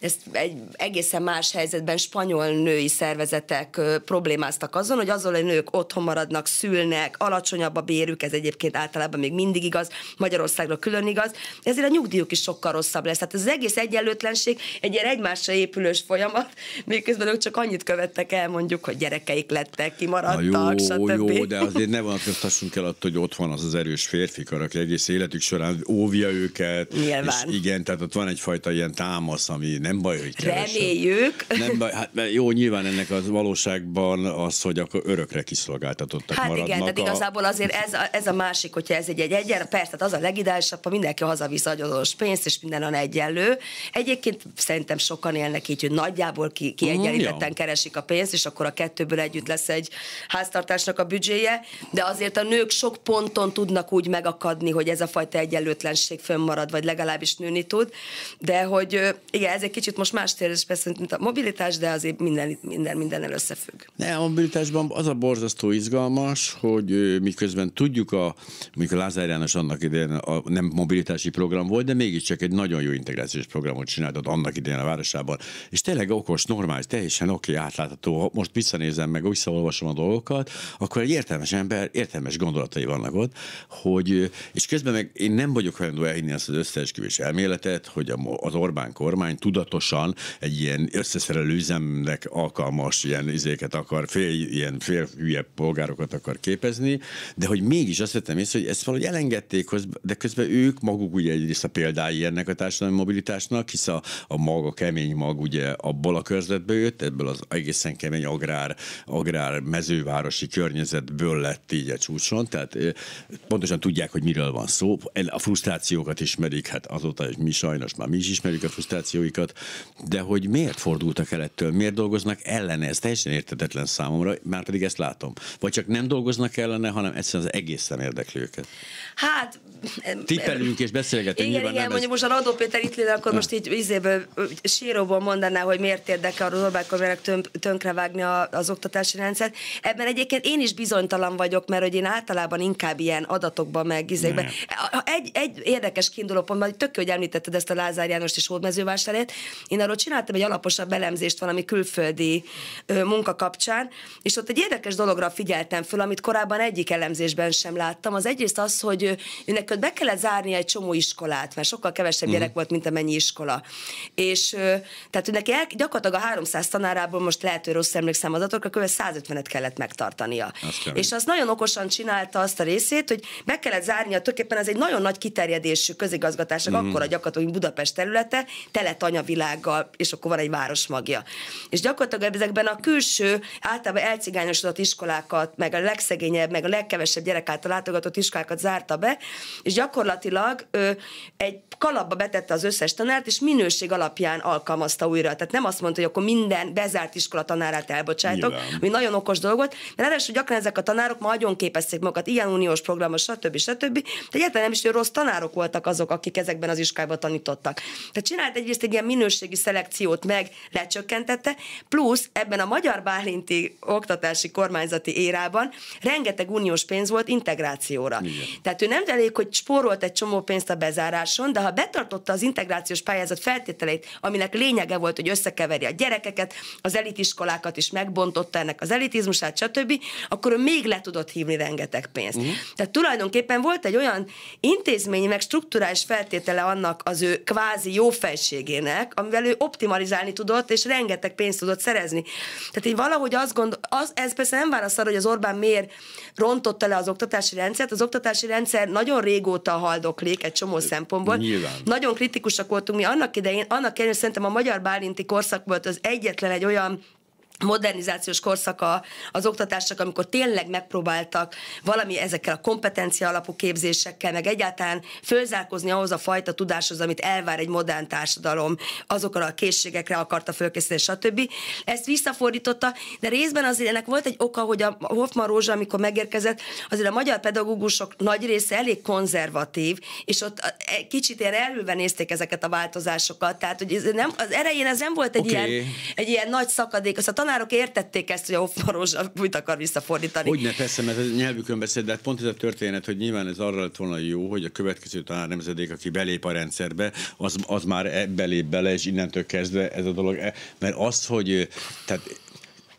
ezt egy egészen más helyzetben spanyol női szervezetek problémáztak azon, hogy azon, hogy nők otthon maradnak, szülnek, alacsonyabb a bérük, ez egyébként általában még mindig igaz, Magyarországra külön igaz, ezért a nyugdíjuk is sokkal rosszabb lesz. Tehát az egész egyenlőtlenség egy ilyen egymásra épülős folyamat, miközben ők csak annyit követtek el, mondjuk, hogy gyerekeik lettek, kimaradtak, jó, stb. Jó, de azért ne vonatkoztassunk el attól, hogy ott van az az erős férfi kar, aki egész életük során óvja őket. Nyilván. És igen, tehát ott van egyfajta ilyen támasz, ami nem baj, hogy kevesebb. Reméljük. Nem baj, hát jó, nyilván ennek az valóságban az, hogy akkor örökre kiszolgáltatottak hát maradnak. igen, tehát a... igazából azért ez a, ez a másik, hogyha ez egy, egy egyen, persze, tehát az a legidálisabb, ha mindenki hazavisz agyadós pénzt, és minden a egyenlő. Egyébként szerintem sokan élnek így, hogy nagyjából ki, kiegyenlítetten ja. keresik a pénzt, és akkor a kettőből együtt lesz egy háztartásnak a büdzséje, de azért a nők sok ponton tudnak úgy megakadni, hogy ez a fajta egyenlőtlenség fönnmarad, vagy legalábbis nőni tud, de hogy igen, ez egy kicsit most más térdés persze, mint a mobilitás, de azért minden, minden minden összefügg. Ne, a mobilitásban az a borzasztó izgalmas, hogy miközben tudjuk, a, mikor Lázár János annak idején a, nem mobilitási program volt, de mégiscsak egy nagyon jó integrációs programot csináltott annak idején a városában, és tényleg okos, normális, teljesen oké, okay, átlátható, most visszanézem meg, visszaolvasom a dolgokat, akkor egy értelmes ember, értelmes gondolatai vannak ott, hogy, és közben meg én nem vagyok hajlandó elhinni azt az összeesküvés elméletet, hogy az Orbán kormány tudatosan egy ilyen összeszerelő üzemnek alkalmas ilyen izéket akar, fél, ilyen fél hülye polgárokat akar képezni, de hogy mégis azt vettem észre, hogy ezt valahogy elengedték, de közben ők maguk ugye egyrészt a példái ennek a társadalmi mobilitásnak, hisz a, a maga kemény mag ugye abból a körzetből jött, ebből az egészen kemény agrár, agrár mezővárosi környezetből lett így a csúcson, tehát pontosan tudják, hogy miről van szó, a frusztrációkat ismerik, hát azóta is mi sajnos már mi is ismerjük a frusztrációikat, de hogy miért fordultak el ettől, miért dolgoznak ellene, ez teljesen értetetlen számomra, már pedig ezt látom. Vagy csak nem dolgoznak ellene, hanem egyszerűen az egészen érdekli őket. Hát... Tippelünk és beszélgetünk. Igen, igen, mondjuk ez... most a Radó Péter itt lenne, akkor most így izéből, síróból mondaná, hogy miért érdekel a Orbán kormánynak tönkrevágni az oktatási rendszert. Ebben egyébként én is bizonytalan vagyok, mert hogy én általában inkább ilyen adatokban meg izékben. Egy, egy érdekes kiinduló pont, tök hogy említetted ezt a Lázár Jánost és Hódmezővásárét. Én arról csináltam egy alaposabb elemzést valami külföldi ö, munka kapcsán, és ott egy érdekes dologra figyeltem föl, amit korábban egyik elemzésben sem láttam. Az egyrészt az, hogy őnek be kellett zárni egy csomó iskolát, mert sokkal kevesebb uh-huh. gyerek volt, mint amennyi iskola. És tehát ő neki el, gyakorlatilag a 300 tanárából most lehet, hogy rossz emlékszem adatokra, kb. 150-et kellett megtartania. Azt és az nagyon okosan csinálta azt a részét, hogy be kellett zárnia, tulajdonképpen ez egy nagyon nagy kiterjedésű közigazgatásnak, mm. akkor a gyakorlatilag Budapest területe, tele tanyavilággal, és akkor van egy város magja. És gyakorlatilag ezekben a külső, általában elcigányosodott iskolákat, meg a legszegényebb, meg a legkevesebb gyerek által látogatott iskolákat zárta be, és gyakorlatilag ö, egy kalapba betette az összes tanárt, és minőség alapján alkalmazta újra. Tehát nem azt mondta, hogy akkor minden bezárt iskola tanárát elbocsájtok, Nyilván. ami nagyon okos dolgot, mert hogy gyakran ezek a tanárok ma nagyon képezték magukat, ilyen uniós programos, stb. stb. De egyáltalán nem is, hogy rossz tanárok voltak azok, akik ezekben az iskolában tanítottak. Tehát csinált egyrészt egy ilyen minőségi szelekciót meg, lecsökkentette, plusz ebben a magyar bálinti oktatási kormányzati érában rengeteg uniós pénz volt integrációra. Igen. Tehát ő nem elég, hogy spórolt egy csomó pénzt a bezáráson, de ha betartotta az integrációs pályázat feltételeit, aminek lényege volt, hogy összekeveri a gyerekeket, az elitiskolákat is megbontotta ennek az elitizmusát, stb., akkor ő még le tudott hívni rengeteg pénzt. Uh-huh. Tehát tulajdonképpen volt egy olyan intézményi, meg strukturális feltétele annak az ő kvázi jófejségének, amivel ő optimalizálni tudott, és rengeteg pénzt tudott szerezni. Tehát én valahogy azt gondolom, az, ez persze nem válasz arra, hogy az Orbán miért rontotta le az oktatási rendszert. Az oktatási rendszer nagyon régóta haldoklik egy csomó szempontból. Nyilván. Nagyon kritikusak voltunk mi annak idején, annak ellenére szerintem a magyar bálinti korszak volt az egyetlen egy olyan modernizációs korszaka az oktatásnak, amikor tényleg megpróbáltak valami ezekkel a kompetencia alapú képzésekkel, meg egyáltalán fölzárkozni ahhoz a fajta tudáshoz, amit elvár egy modern társadalom, azokra a készségekre akarta fölkészíteni, stb. Ezt visszafordította, de részben azért ennek volt egy oka, hogy a Hoffman Rózsa, amikor megérkezett, azért a magyar pedagógusok nagy része elég konzervatív, és ott kicsit ilyen elülve nézték ezeket a változásokat, tehát hogy ez nem, az erején ez nem volt egy, okay. ilyen, egy ilyen nagy szakadék, az a tanárok értették ezt, hogy a Hofmaros mit akar visszafordítani. Hogy ne persze, mert ez nyelvükön beszél, de hát pont ez a történet, hogy nyilván ez arra lett volna jó, hogy a következő tanár nemzedék, aki belép a rendszerbe, az, az már e, belép bele, és innentől kezdve ez a dolog, e, mert az, hogy tehát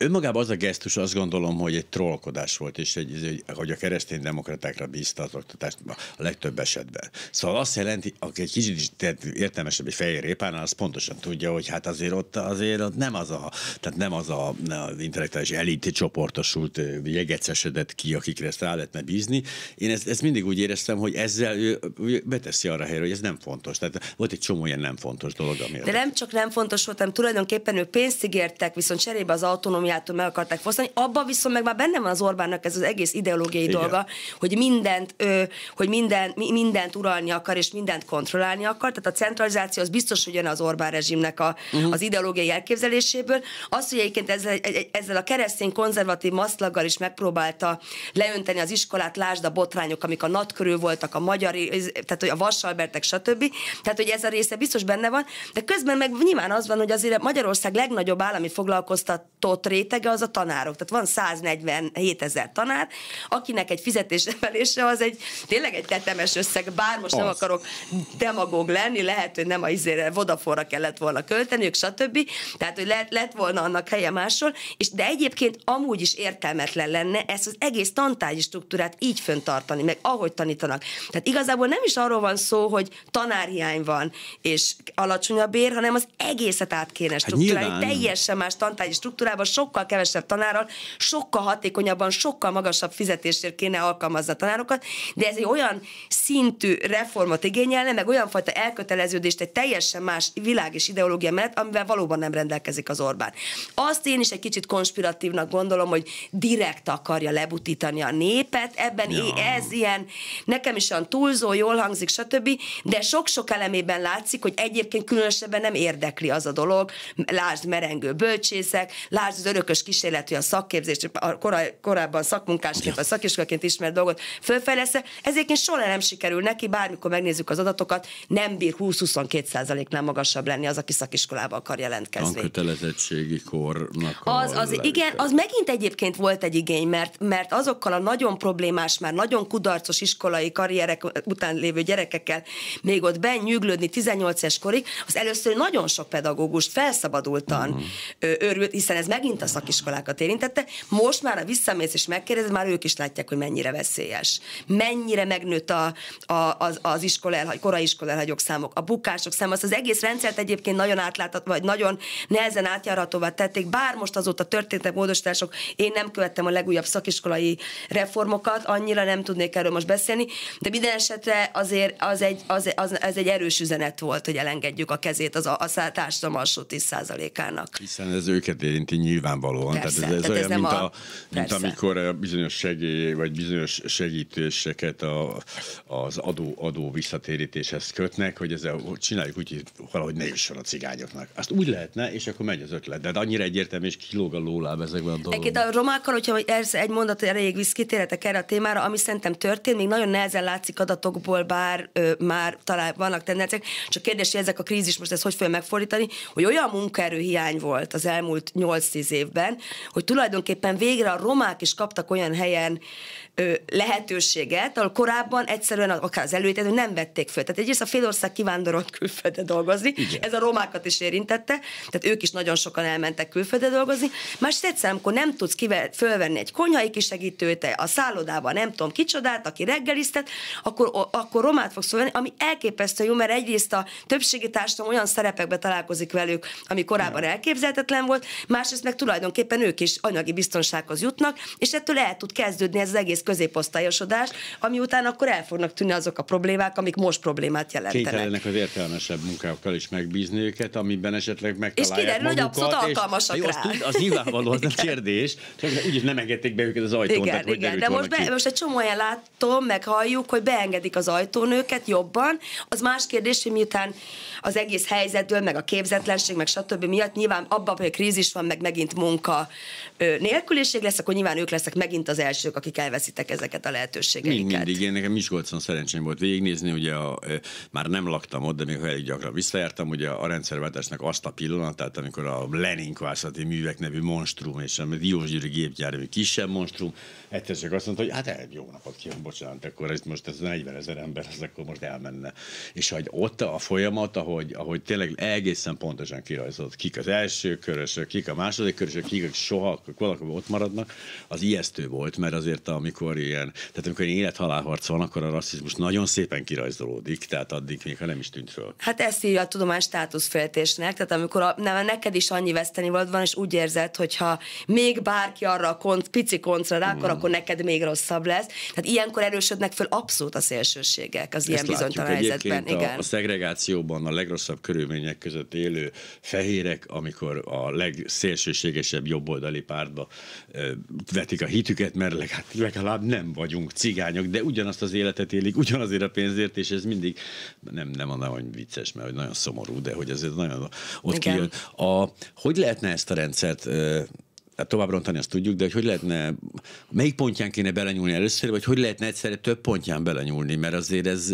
Önmagában az a gesztus azt gondolom, hogy egy trollkodás volt, és egy, hogy a keresztény demokratákra bízta az oktatást a legtöbb esetben. Szóval azt jelenti, aki egy kicsit is értelmesebb egy fehér répánál, az pontosan tudja, hogy hát azért ott, azért ott nem az a, tehát nem az a, az intellektuális elit csoportosult jegecesedett ki, akikre ezt rá lehetne bízni. Én ezt, ezt mindig úgy éreztem, hogy ezzel ő, ő beteszi arra helyre, hogy ez nem fontos. Tehát volt egy csomó ilyen nem fontos dolog, ami. De nem csak nem fontos volt, hanem tulajdonképpen ők pénzt ígértek, viszont cserébe az autonómiától meg akarták fosztani. Abban viszont meg már benne van az Orbánnak ez az egész ideológiai Igen. dolga, hogy mindent, ő, hogy minden, mindent uralni akar, és mindent kontrollálni akar. Tehát a centralizáció az biztos, hogy jön az Orbán rezsimnek a, uh-huh. az ideológiai elképzeléséből. Az, hogy egyébként ezzel, ezzel a keresztény konzervatív maszlaggal is megpróbálta leönteni az iskolát, lásd a botrányok, amik a NAT körül voltak, a magyar, tehát a Vassalbertek, stb. Tehát, hogy ez a része biztos benne van, de közben meg nyilván az van, hogy azért Magyarország legnagyobb állami foglalkoztatott rétege az a tanárok. Tehát van 147 ezer tanár, akinek egy fizetésemelése az egy tényleg egy tetemes összeg, bár most az. nem akarok demagóg lenni, lehet, hogy nem a izére Vodafone-ra kellett volna költeni, ők stb. Tehát, hogy lett, lett volna annak helye máshol, és de egyébként amúgy is értelmetlen lenne ezt az egész tantárgyi struktúrát így föntartani, meg ahogy tanítanak. Tehát igazából nem is arról van szó, hogy tanárhiány van, és alacsonyabb ér, hanem az egészet át kéne hát struktúrálni. Hát teljesen más tantárgyi struktúrában, sokkal kevesebb tanárral, sokkal hatékonyabban, sokkal magasabb fizetésért kéne alkalmazni a tanárokat, de ez egy olyan szintű reformot igényelne, meg olyan fajta elköteleződést egy teljesen más világ és ideológia mellett, amivel valóban nem rendelkezik az Orbán. Azt én is egy kicsit konspiratívnak gondolom, hogy direkt akarja lebutítani a népet, ebben ja. ez ilyen, nekem is olyan túlzó, jól hangzik, stb., de sok-sok elemében látszik, hogy egyébként különösebben nem érdekli az a dolog, lásd merengő bölcsészek, lásd az örökös kísérletű a szakképzés, a korábban szakmunkásként vagy szakiskolaként ismert dolgot fölfejlesz, ezért soha nem sikerül neki, bármikor megnézzük az adatokat, nem bír 20-22 százaléknál magasabb lenni az, aki szakiskolába akar jelentkezni. A kötelezettségi kornak az, az, igen, az megint egyébként volt egy igény, mert, mert azokkal a nagyon problémás, már nagyon kudarcos iskolai karrierek után lévő gyerekekkel még ott benyűglődni 18 es korig, az először nagyon sok pedagógust felszabadultan uh-huh. örült, hiszen ez megint a szakiskolákat érintette. Most már a visszamész és megkérdezed, már ők is látják, hogy mennyire veszélyes. Mennyire megnőtt a, a, az, az iskola elhagy, korai iskola elhagyók számok, a bukások száma, az, az egész rendszert egyébként nagyon átláthat, vagy nagyon nehezen átjárhatóvá tették, bár most azóta történtek módosítások, én nem követtem a legújabb szakiskolai reformokat, annyira nem tudnék erről most beszélni, de minden esetre azért az egy, az, az, az egy erős üzenet volt, hogy elengedjük a kezét az a, a társadalom alsó 10%-ának. Hiszen ez őket érinti nyilvánvalóan. Persze, tehát ez, ez tehát olyan, mint, a, a, mint amikor bizonyos segély, vagy bizonyos segítéseket a, az adó, adó visszatérítéshez kötnek, hogy ezzel csináljuk úgy, hogy valahogy ne jusson a cigányoknak. Azt úgy lehetne, és akkor megy az ötlet. De, de annyira egyértelmű, és kilóg a lóláb ezekben a dolgokban. a romákkal, hogyha ez egy mondat erejéig visz kitérhetek erre a témára, ami szerintem történt, még nagyon nehezen látszik adatokból, bár ö, már talán vannak tendenciák, csak kérdés, hogy ezek a krízis most ezt hogy fogja megfordítani, hogy olyan munkaerőhiány volt az elmúlt 8-10 évben, hogy tulajdonképpen végre a romák is kaptak olyan helyen lehetőséget, ahol korábban egyszerűen akár az előítet, nem vették föl. Tehát egyrészt a félország kivándorolt külföldre dolgozni, Igen. ez a romákat is érintette, tehát ők is nagyon sokan elmentek külföldre dolgozni. Másrészt egyszerűen, amikor nem tudsz kivel, fölvenni egy konyhai kisegítőt, a szállodában nem tudom kicsodát, aki reggeliztet, akkor, akkor romát fogsz fölvenni, ami elképesztő jó, mert egyrészt a többségi társadalom olyan szerepekbe találkozik velük, ami korábban elképzelhetetlen volt, másrészt meg tulajdonképpen ők is anyagi biztonsághoz jutnak, és ettől el tud kezdődni ez az egész középosztályosodás, ami után akkor el fognak tűnni azok a problémák, amik most problémát jelentenek. Kénytelenek az értelmesebb munkákkal is megbízni őket, amiben esetleg megtalálják És kiderül, hogy abszolút alkalmasak és, rá. Az, az nyilvánvaló, az nem kérdés, csak úgyis nem engedték be őket az ajtón. Igen, tehát, igen. de most, be, most egy csomó olyan látom, meg halljuk, hogy beengedik az ajtón őket jobban. Az más kérdés, hogy miután az egész helyzetből, meg a képzetlenség, meg stb. miatt nyilván abban, hogy krízis van, meg megint munka nélküliség lesz, akkor nyilván ők lesznek megint az elsők, akik elveszítik elveszitek ezeket a lehetőségeiket. Mind, mindig. Én nekem Miskolcon szerencsém volt végignézni, ugye a, már nem laktam ott, de még elég gyakran visszajártam, ugye a rendszerváltásnak azt a pillanatát, amikor a Lenin Kvászati művek nevű monstrum és a Diósgyőri gépgyár kisebb monstrum, egyszer csak azt mondta, hogy hát el, jó napot kívánok, bocsánat, akkor ez most ez 40 ezer ember, az akkor most elmenne. És hogy ott a folyamat, ahogy, ahogy tényleg egészen pontosan kirajzolt, kik az első körösök, kik a második körösök, kik soha valaki ott maradnak, az ijesztő volt, mert azért amikor ilyen, tehát amikor ilyen élethalálharc van, akkor a rasszizmus nagyon szépen kirajzolódik, tehát addig még ha nem is tűnt föl. Hát ezt hívja a tudomány státuszféltésnek, tehát amikor a, nem, neked is annyi veszteni van, és úgy érzed, hogyha még bárki arra a kont, pici koncra rá, akkor, mm. akkor neked még rosszabb lesz. Tehát ilyenkor erősödnek föl abszolút a szélsőségek az Ezt ilyen bizonytalan helyzetben. A, igen. a szegregációban a legrosszabb körülmények között élő fehérek, amikor a legszélsőségesebb jobboldali pártba vetik a hitüket, mert legalább, legalább nem vagyunk cigányok, de ugyanazt az életet élik, ugyanazért a pénzért, és ez mindig, nem, nem mondom, hogy vicces, mert nagyon szomorú, de hogy ezért nagyon ott Igen. kijön. A, hogy lehetne ezt a rendszert hát tovább rontani, azt tudjuk, de hogy hogy lehetne, melyik pontján kéne belenyúlni először, vagy hogy lehetne egyszerre több pontján belenyúlni, mert azért ez,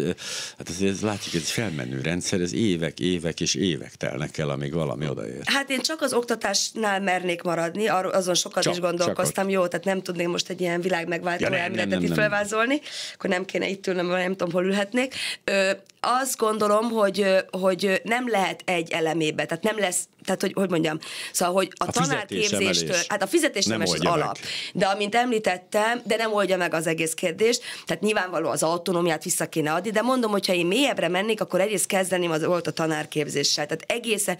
hát azért ez látjuk, ez egy felmenő rendszer, ez évek, évek és évek telnek el, amíg valami odaér. Hát én csak az oktatásnál mernék maradni, azon sokat csak, is gondolkoztam, jó, tehát nem tudnék most egy ilyen világ megváltó ja, elméletet itt felvázolni, akkor nem kéne itt ülnöm, nem tudom, hol ülhetnék. Ö, azt gondolom, hogy, hogy nem lehet egy elemébe, tehát nem lesz tehát hogy, hogy mondjam, szóval, hogy a, a tanárképzéstől, hát a fizetés nem az alap, meg. de amint említettem, de nem oldja meg az egész kérdést, tehát nyilvánvaló az autonómiát vissza kéne adni, de mondom, hogyha én mélyebbre mennék, akkor egész kezdeném az volt a tanárképzéssel, tehát egészen,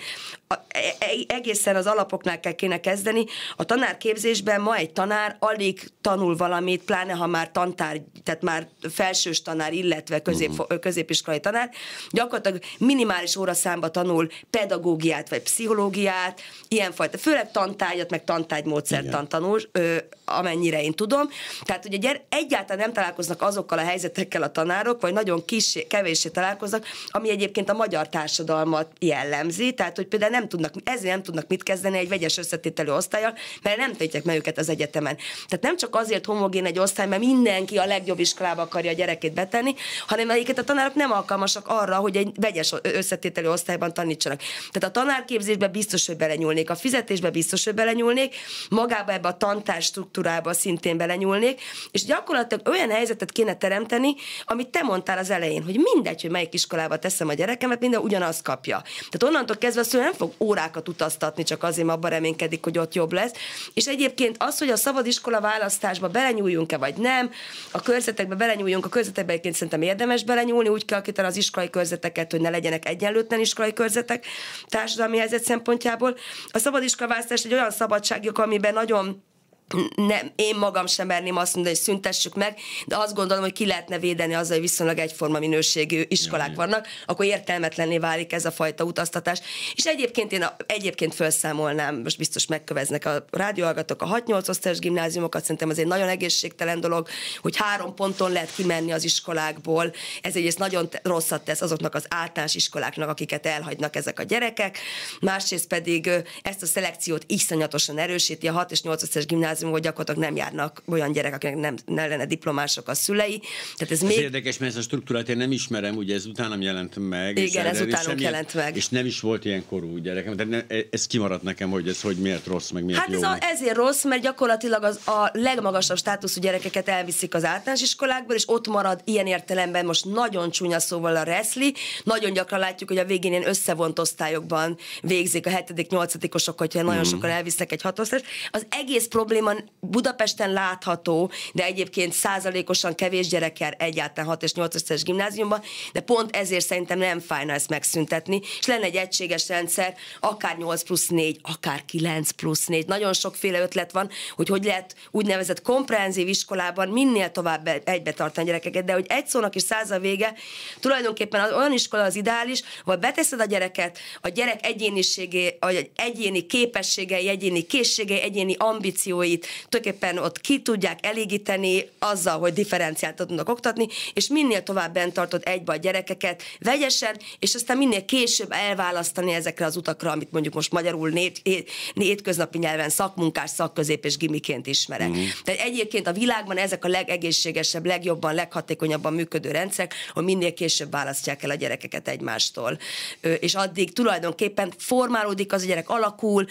a, e, e, egészen az alapoknál kell kéne kezdeni, a tanárképzésben ma egy tanár alig tanul valamit, pláne ha már tantár, tehát már felsős tanár, illetve közép, uh-huh. középiskolai tanár, gyakorlatilag minimális óraszámba tanul pedagógiát vagy pszichológiát, ilyenfajta, főleg tantárgyat, meg tantárgymódszertan tanul, ö, amennyire én tudom. Tehát ugye gyere, egyáltalán nem találkoznak azokkal a helyzetekkel a tanárok, vagy nagyon kis, kevéssé találkoznak, ami egyébként a magyar társadalmat jellemzi, tehát hogy például nem tudnak, ezért nem tudnak mit kezdeni egy vegyes összetételű osztályjal, mert nem tettek meg őket az egyetemen. Tehát nem csak azért homogén egy osztály, mert mindenki a legjobb iskolába akarja a gyerekét betenni, hanem egyiket a tanárok nem alkalmasak arra, hogy egy vegyes összetételű osztályban tanítsanak. Tehát a tanárképzésben fizetésbe biztos, hogy belenyúlnék, a fizetésbe biztos, hogy belenyúlnék, magába ebbe a tantár struktúrába szintén belenyúlnék, és gyakorlatilag olyan helyzetet kéne teremteni, amit te mondtál az elején, hogy mindegy, hogy melyik iskolába teszem a gyerekemet, minden ugyanazt kapja. Tehát onnantól kezdve szó nem fog órákat utaztatni, csak azért abban reménykedik, hogy ott jobb lesz. És egyébként az, hogy a szabad iskola választásba belenyúljunk-e vagy nem, a körzetekbe belenyúljunk, a körzetekbe egyébként szerintem érdemes belenyúlni, úgy kell az iskolai körzeteket, hogy ne legyenek egyenlőtlen iskolai körzetek társadalmi helyzet szempontjából. A szabadiskaválasztás egy olyan szabadságjog, amiben nagyon nem, én magam sem merném azt mondani, hogy szüntessük meg, de azt gondolom, hogy ki lehetne védeni azzal, hogy viszonylag egyforma minőségű iskolák ja, vannak, akkor értelmetlenné válik ez a fajta utaztatás. És egyébként én a, egyébként felszámolnám, most biztos megköveznek a rádióhallgatók a 6-8 osztályos gimnáziumokat, szerintem az egy nagyon egészségtelen dolog, hogy három ponton lehet kimenni az iskolákból. Ez egyrészt nagyon rosszat tesz azoknak az általános iskoláknak, akiket elhagynak ezek a gyerekek. Másrészt pedig ezt a szelekciót iszonyatosan erősíti a 6 és 8 osztályos gimnázium gimnázium, hogy gyakorlatilag nem járnak olyan gyerek, akinek nem, nem lenne diplomások a szülei. Tehát ez, ez még... érdekes, mert ezt a struktúrát én nem ismerem, ugye ez utánam jelent meg. Igen, ez utánunk jelent meg. És nem is volt ilyen korú gyerekem, de ne, ez kimaradt nekem, hogy ez hogy miért rossz, meg miért hát jó. a, ezért rossz, mert gyakorlatilag az, a legmagasabb státuszú gyerekeket elviszik az általános iskolákból, és ott marad ilyen értelemben most nagyon csúnya szóval a reszli. Nagyon gyakran látjuk, hogy a végén ilyen összevont osztályokban végzik a 7 osok hogyha nagyon mm. sokan elvisznek egy hatosztályt. Az egész probléma probléma Budapesten látható, de egyébként százalékosan kevés gyerek jár egyáltalán 6 és 8 osztályos gimnáziumban, de pont ezért szerintem nem fájna ezt megszüntetni, és lenne egy egységes rendszer, akár 8 plusz 4, akár 9 plusz 4. Nagyon sokféle ötlet van, hogy hogy lehet úgynevezett komprehenzív iskolában minél tovább egybe tartani a gyerekeket, de hogy egy szónak is száz a vége, tulajdonképpen az olyan iskola az ideális, ahol beteszed a gyereket, a gyerek egyéniségé, vagy egyéni képességei, egyéni készségei, egyéni ambíciói igényeit tulajdonképpen ott ki tudják elégíteni azzal, hogy differenciáltan tudnak oktatni, és minél tovább bent tartod egybe a gyerekeket vegyesen, és aztán minél később elválasztani ezekre az utakra, amit mondjuk most magyarul nét, hétköznapi nyelven szakmunkás, szakközép és gimiként ismerek. Uh-huh. Tehát egyébként a világban ezek a legegészségesebb, legjobban, leghatékonyabban működő rendszerek, hogy minél később választják el a gyerekeket egymástól. És addig tulajdonképpen formálódik az a gyerek, alakul,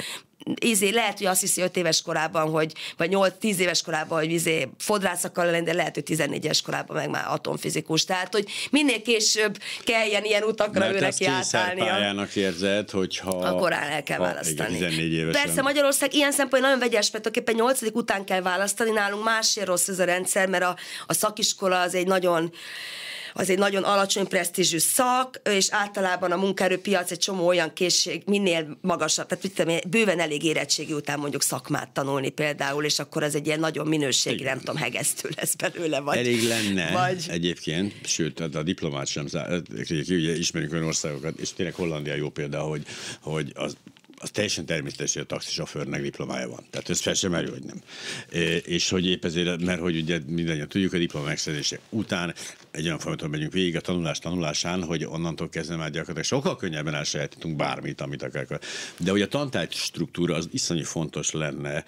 izé, lehet, hogy azt hiszi 5 éves korában, hogy, vagy 8-10 éves korában, hogy izé, fodrász akar lenni, de lehet, hogy 14 éves korában meg már atomfizikus. Tehát, hogy minél később kelljen ilyen utakra Mert ő neki átállnia. érzed, hogyha... Akkor el kell választani. Igen, 14 évesen. Persze Magyarország ilyen szempontból nagyon vegyes, mert tulajdonképpen 8 után kell választani, nálunk másért rossz ez a rendszer, mert a, a szakiskola az egy nagyon az egy nagyon alacsony presztízsű szak, és általában a munkaerőpiac egy csomó olyan készség, minél magasabb, tehát tudom, bőven elég érettségi után mondjuk szakmát tanulni például, és akkor ez egy ilyen nagyon minőségi, nem tudom, hegesztő lesz belőle. Vagy, elég lenne vagy... egyébként, sőt, a diplomát sem, ugye ismerünk olyan országokat, és tényleg Hollandia jó példa, hogy, hogy az az teljesen természetes, hogy a taxisofőrnek diplomája van. Tehát ez fel sem merül, hogy nem. És hogy épp ezért, mert hogy ugye mindannyian tudjuk, a diploma megszerzése után egy olyan folyamaton megyünk végig a tanulás tanulásán, hogy onnantól kezdve már gyakorlatilag sokkal könnyebben elsajátítunk bármit, amit akar. De hogy a tantárgy struktúra az iszonyú fontos lenne,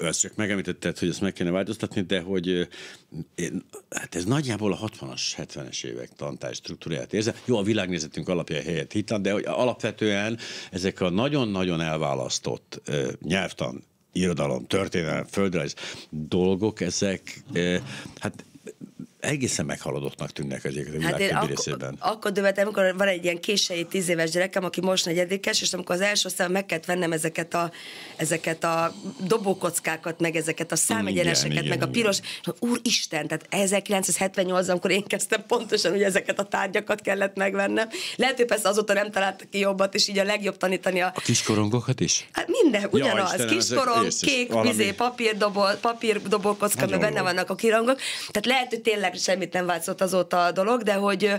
ezt csak megemlítetted, hogy ezt meg kéne változtatni, de hogy én, hát ez nagyjából a 60-as, 70-es évek tantár struktúráját érze. Jó, a világnézetünk alapja helyett hittan, de hogy alapvetően ezek a nagyon-nagyon elválasztott nyelvtan, irodalom, történelem, földrajz dolgok, ezek hát egészen meghaladottnak tűnnek azért a világ hát többi részében. Akkor dövetem, amikor van egy ilyen késői tíz éves gyerekem, aki most negyedikes, és amikor az első szám meg kellett vennem ezeket a, ezeket a dobókockákat, meg ezeket a számegyeneseket, igen, meg igen, a piros, igen. úristen, tehát 1978 amikor én kezdtem pontosan, hogy ezeket a tárgyakat kellett megvennem. Lehet, hogy persze azóta nem találtak ki jobbat, és így a legjobb tanítani a... A kiskorongokat is? Hát minden, ugyanaz. Ja, Kiskorong, kék, vizé, papírdobol, papírdobókocka, meg benne vannak a kirangok. Tehát lehet, hogy tényleg semmit nem változott azóta a dolog, de hogy,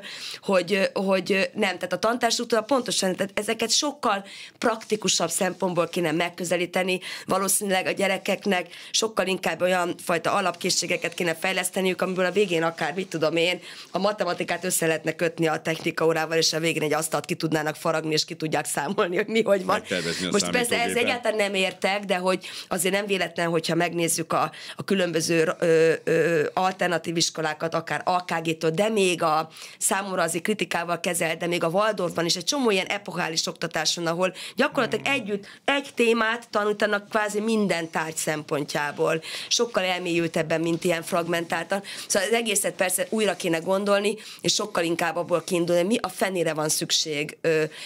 hogy, hogy nem, tehát a tantárstruktúra pontosan, tehát ezeket sokkal praktikusabb szempontból kéne megközelíteni, valószínűleg a gyerekeknek sokkal inkább olyan fajta alapkészségeket kéne fejleszteniük, amiből a végén akár, mit tudom én, a matematikát össze lehetne kötni a technika órával, és a végén egy asztalt ki tudnának faragni, és ki tudják számolni, hogy mi hogy van. Most persze ez egyáltalán nem értek, de hogy azért nem véletlen, hogyha megnézzük a, a különböző ö, ö, alternatív iskolákat, iskolákat, akár AKG-től, de még a számomra azért kritikával kezelt, de még a Waldorfban is egy csomó ilyen epohális oktatáson, ahol gyakorlatilag együtt egy témát tanítanak kvázi minden tárgy szempontjából. Sokkal elmélyültebben, mint ilyen fragmentáltan. Szóval az egészet persze újra kéne gondolni, és sokkal inkább abból kiindulni, mi a fenére van szükség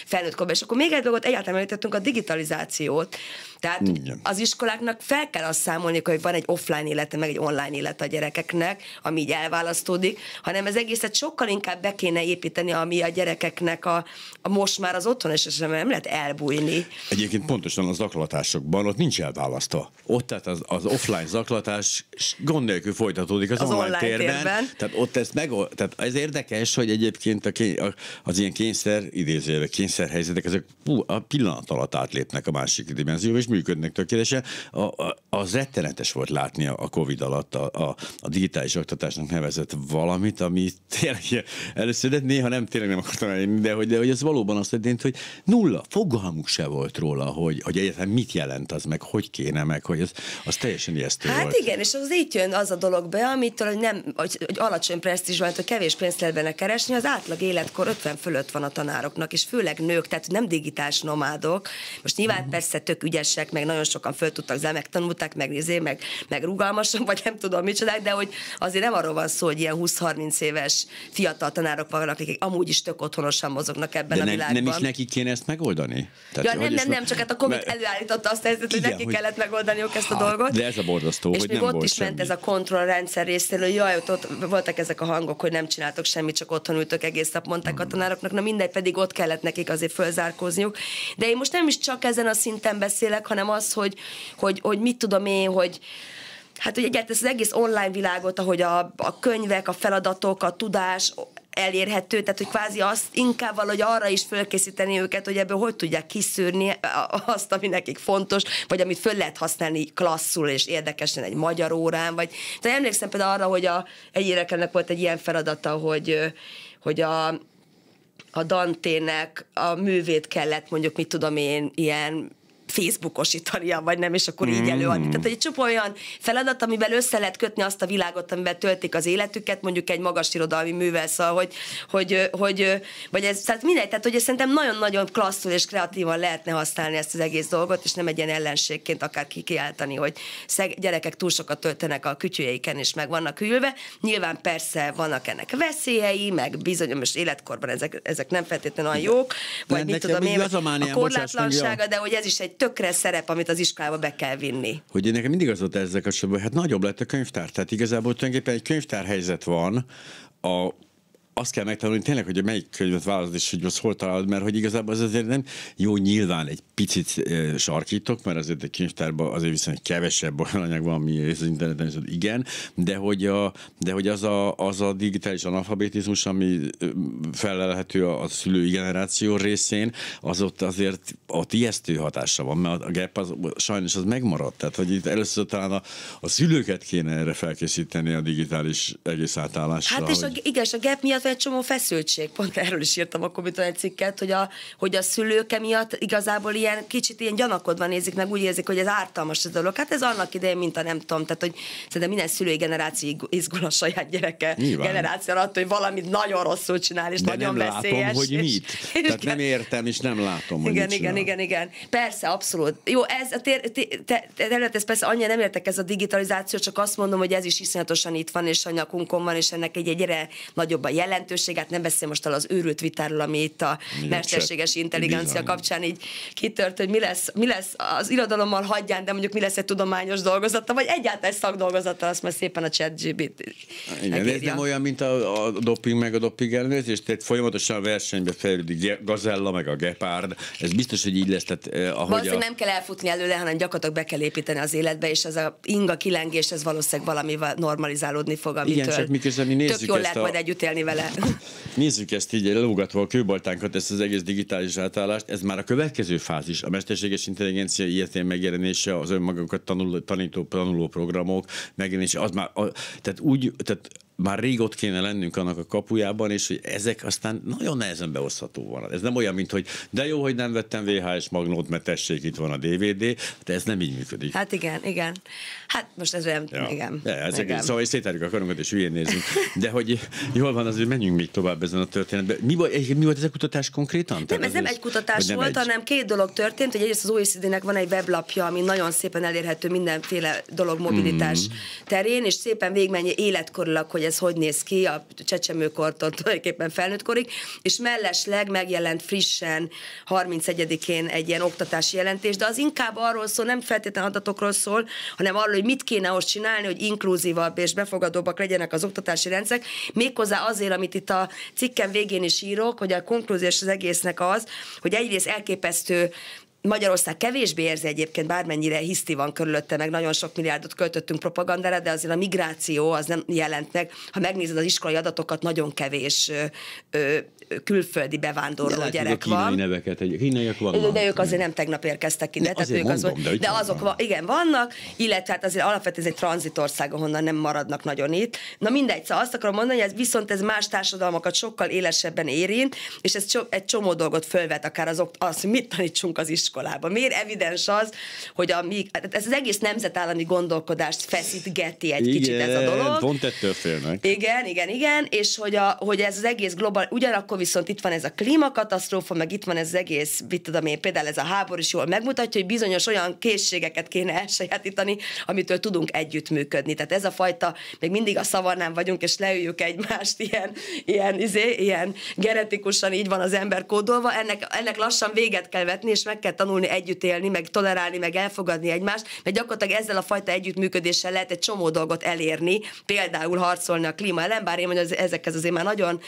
felnőtt korban. És akkor még egy dolgot egyáltalán említettünk, a digitalizációt. Tehát Igen. az iskoláknak fel kell azt számolni, hogy van egy offline élete, meg egy online élete a gyerekeknek, ami így elválasztódik, hanem ez egészet sokkal inkább be kéne építeni, ami a gyerekeknek a, a most már az otthon esetben nem lehet elbújni. Egyébként pontosan az zaklatásokban ott nincs elválasztva. Ott tehát az, az offline zaklatás gond nélkül folytatódik az, az online, online térben. térben. Tehát ott ez meg, tehát ez érdekes, hogy egyébként a, kény, az ilyen kényszer, idézőjelben kényszerhelyzetek, ezek a pillanat alatt átlépnek a másik dimenzióba, és működnek tökéletesen. A, a, az rettenetes volt látni a Covid alatt a, a, a digitális oktatásnak nevezett valamit, ami tényleg először, de néha nem tényleg nem akartam elérni, de hogy, de hogy ez valóban azt jelenti, hogy nulla, fogalmuk se volt róla, hogy, hogy egyáltalán mit jelent az, meg hogy kéne, meg hogy ez, az teljesen ijesztő hát volt. igen, és az így jön az a dolog be, amitől, hogy nem, hogy, hogy alacsony presztízs van, hogy kevés pénzt lehet benne keresni, az átlag életkor 50 fölött van a tanároknak, és főleg nők, tehát nem digitális nomádok. Most nyilván uh-huh. persze tök ügyesek, ügyesek, meg nagyon sokan föl tudtak zene, megtanulták, meg izé, meg, meg rugalmasan, vagy nem tudom micsodák, de hogy azért nem arról van szó, hogy ilyen 20-30 éves fiatal tanárok vannak, akik amúgy is tök otthonosan mozognak ebben de a világban. Nem is nekik kéne ezt megoldani? Tehát, ja, nem, nem, nem, csak hát a Covid mert... előállította azt a helyzetet, hogy neki hogy... kellett megoldaniuk ezt a hát, dolgot. De ez a borzasztó, és hogy még nem ott volt is semmi. ment ez a kontrollrendszer részéről, hogy jaj, ott, ott, voltak ezek a hangok, hogy nem csináltok semmit, csak otthon ültök egész nap, mondták a tanároknak, na mindegy, pedig ott kellett nekik azért fölzárkózniuk. De én most nem is csak ezen a szinten beszélek, hanem az, hogy, hogy, hogy mit tudom én, hogy hát hogy egyáltalán az egész online világot, ahogy a, a könyvek, a feladatok, a tudás elérhető, tehát hogy kvázi azt inkább valahogy arra is fölkészíteni őket, hogy ebből hogy tudják kiszűrni azt, ami nekik fontos, vagy amit föl lehet használni klasszul és érdekesen egy magyar órán, vagy tehát emlékszem például arra, hogy a, egy érekelnek volt egy ilyen feladata, hogy, hogy a, a Dantének a művét kellett mondjuk, mit tudom én, ilyen Facebookosítania, vagy nem, és akkor így mm. előadni. Tehát egy csupa olyan feladat, amivel össze lehet kötni azt a világot, amiben töltik az életüket, mondjuk egy magas irodalmi művel, szóval, hogy, hogy, hogy vagy ez, tehát mindegy, tehát hogy szerintem nagyon-nagyon klasszul és kreatívan lehetne használni ezt az egész dolgot, és nem egy ilyen ellenségként akár kikiáltani, hogy szeg, gyerekek túl sokat töltenek a kütyüjeiken, és meg vannak ülve. Nyilván persze vannak ennek veszélyei, meg bizonyos életkorban ezek, ezek nem feltétlenül olyan jók, vagy mit tudom én, a korlátlansága, de hogy ez is egy tökre szerep, amit az iskolába be kell vinni. Hogy én nekem mindig az volt ezzel kapcsolatban, hát nagyobb lett a könyvtár. Tehát igazából tulajdonképpen egy könyvtár helyzet van, a, azt kell megtanulni tényleg, hogy melyik könyvet választod, és hogy most hol találod, mert hogy igazából az azért nem jó, nyilván egy picit e, sarkítok, mert azért egy könyvtárban azért viszonylag kevesebb olyan anyag van, ami az interneten is, igen, de hogy, a, de hogy az, a, az a digitális analfabetizmus, ami felelhető a, a szülői generáció részén, az ott azért ott ijesztő hatása van, mert a gap az, sajnos az megmaradt. Tehát, hogy itt először talán a, a szülőket kéne erre felkészíteni a digitális egész átállásra. Hát és hogy... a, igen, a gap miatt egy csomó feszültség. Pont erről is írtam akkor, mint egy cikket, hogy a, hogy a szülők emiatt igazából ilyen kicsit ilyen gyanakodva nézik meg, úgy érzik, hogy ez ártalmas a dolog. Hát ez annak idején, mint a nem tudom, tehát hogy szerintem minden szülői generáció izgul a saját gyereke Nyilván. generáció alatt, hogy valamit nagyon rosszul csinál, és De nagyon nem veszélyes. látom, hogy mit. És, Tehát nem értem, és nem látom, hogy igen, mit igen, igen, igen. Persze, abszolút. Jó, ez a tér, te, te, ez persze annyira nem értek ez a digitalizáció, csak azt mondom, hogy ez is iszonyatosan itt van, és a nyakunkon van, és ennek egy egyre nagyobb a jelentőséget, nem beszél most el az őrült vitáról, ami itt a mesterséges intelligencia bizony. kapcsán így kitört, hogy mi lesz, mi lesz az irodalommal hagyján, de mondjuk mi lesz egy tudományos dolgozata, vagy egyáltalán egy szakdolgozata, azt már szépen a chat GBT Igen, ez nem olyan, mint a, a doping meg a doping ellenőrzés, tehát folyamatosan a versenybe fejlődik Gazella meg a Gepard, ez biztos, hogy így lesz. Tehát, eh, ahogy a... nem kell elfutni előle, hanem gyakorlatilag be kell építeni az életbe, és ez a inga kilengés, ez valószínűleg valamivel normalizálódni fog, amitől Igen, csak miközben mi nézzük tök jól ezt lehet a... majd együtt élni vele. Nézzük ezt így lógatva a kőbaltánkat, ezt az egész digitális átállást. Ez már a következő fázis. A mesterséges intelligencia ilyetén megjelenése, az önmagunkat tanuló, tanító, tanuló programok megjelenése, az már, a, tehát úgy, tehát már rég ott kéne lennünk annak a kapujában, és hogy ezek aztán nagyon nehezen beosztható van. Ez nem olyan, mint hogy de jó, hogy nem vettem VHS magnót, mert tessék, itt van a DVD, de ez nem így működik. Hát igen, igen. Hát most ez olyan, ja. igen. Ja, ezek, igen. Szóval szétárjuk a karunkat, és hülyén nézünk. De hogy jól van, azért menjünk még tovább ezen a történetben. Mi, volt, mi volt ez a kutatás konkrétan? Nem, ez nem egy kutatás nem volt, egy... hanem két dolog történt, hogy egyrészt az OECD-nek van egy weblapja, ami nagyon szépen elérhető mindenféle dolog mobilitás mm. terén, és szépen végigmenje életkorilag, hogy ez hogy néz ki a csecsemőkortól tulajdonképpen felnőtt korig, és mellesleg megjelent frissen 31-én egy ilyen oktatási jelentés, de az inkább arról szól, nem feltétlenül adatokról szól, hanem arról, hogy mit kéne most csinálni, hogy inkluzívabb és befogadóbbak legyenek az oktatási rendszerek, méghozzá azért, amit itt a cikken végén is írok, hogy a konklúziós az egésznek az, hogy egyrészt elképesztő Magyarország kevésbé érzi egyébként, bármennyire hiszti van körülötte, meg nagyon sok milliárdot költöttünk propagandára, de azért a migráció az nem jelent meg. Ha megnézed az iskolai adatokat, nagyon kevés ö, ö, külföldi bevándorló de gyerek a van. neveket, egy kínaiak vannak. De ők azért nem tegnap érkeztek ide. tehát ők mondom, az, de, de azok van, igen, vannak, illetve hát azért alapvetően ez egy tranzitország, ahonnan nem maradnak nagyon itt. Na mindegy, szóval azt akarom mondani, hogy ez viszont ez más társadalmakat sokkal élesebben érint, és ez egy csomó dolgot fölvet, akár az, az hogy mit tanítsunk az iskolában. Miért evidens az, hogy a mi, hát ez az egész nemzetállami gondolkodást feszítgeti egy igen, kicsit ez a dolog. pont ettől félnek. Igen, igen, igen, és hogy, a, hogy ez az egész global, ugyanakkor viszont itt van ez a klímakatasztrófa, meg itt van ez az egész, mit tudom én, például ez a háború is jól megmutatja, hogy bizonyos olyan készségeket kéne elsajátítani, amitől tudunk együttműködni. Tehát ez a fajta, még mindig a szavarnán vagyunk, és leüljük egymást ilyen, ilyen, izé, ilyen genetikusan így van az ember kódolva, ennek, ennek lassan véget kell vetni, és meg kell megtanulni együtt élni, meg tolerálni, meg elfogadni egymást, mert gyakorlatilag ezzel a fajta együttműködéssel lehet egy csomó dolgot elérni, például harcolni a klíma ellen, bár én mondom, ezekhez azért már nagyon,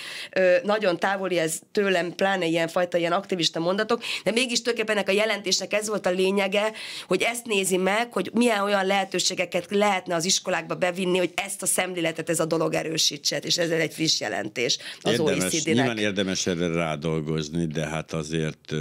nagyon távoli ez tőlem, pláne ilyen fajta ilyen aktivista mondatok, de mégis tulajdonképpen ennek a jelentésnek ez volt a lényege, hogy ezt nézi meg, hogy milyen olyan lehetőségeket lehetne az iskolákba bevinni, hogy ezt a szemléletet ez a dolog erősítse, és ez egy friss jelentés az OECD-nek. Nyilván érdemes erre rádolgozni, de hát azért,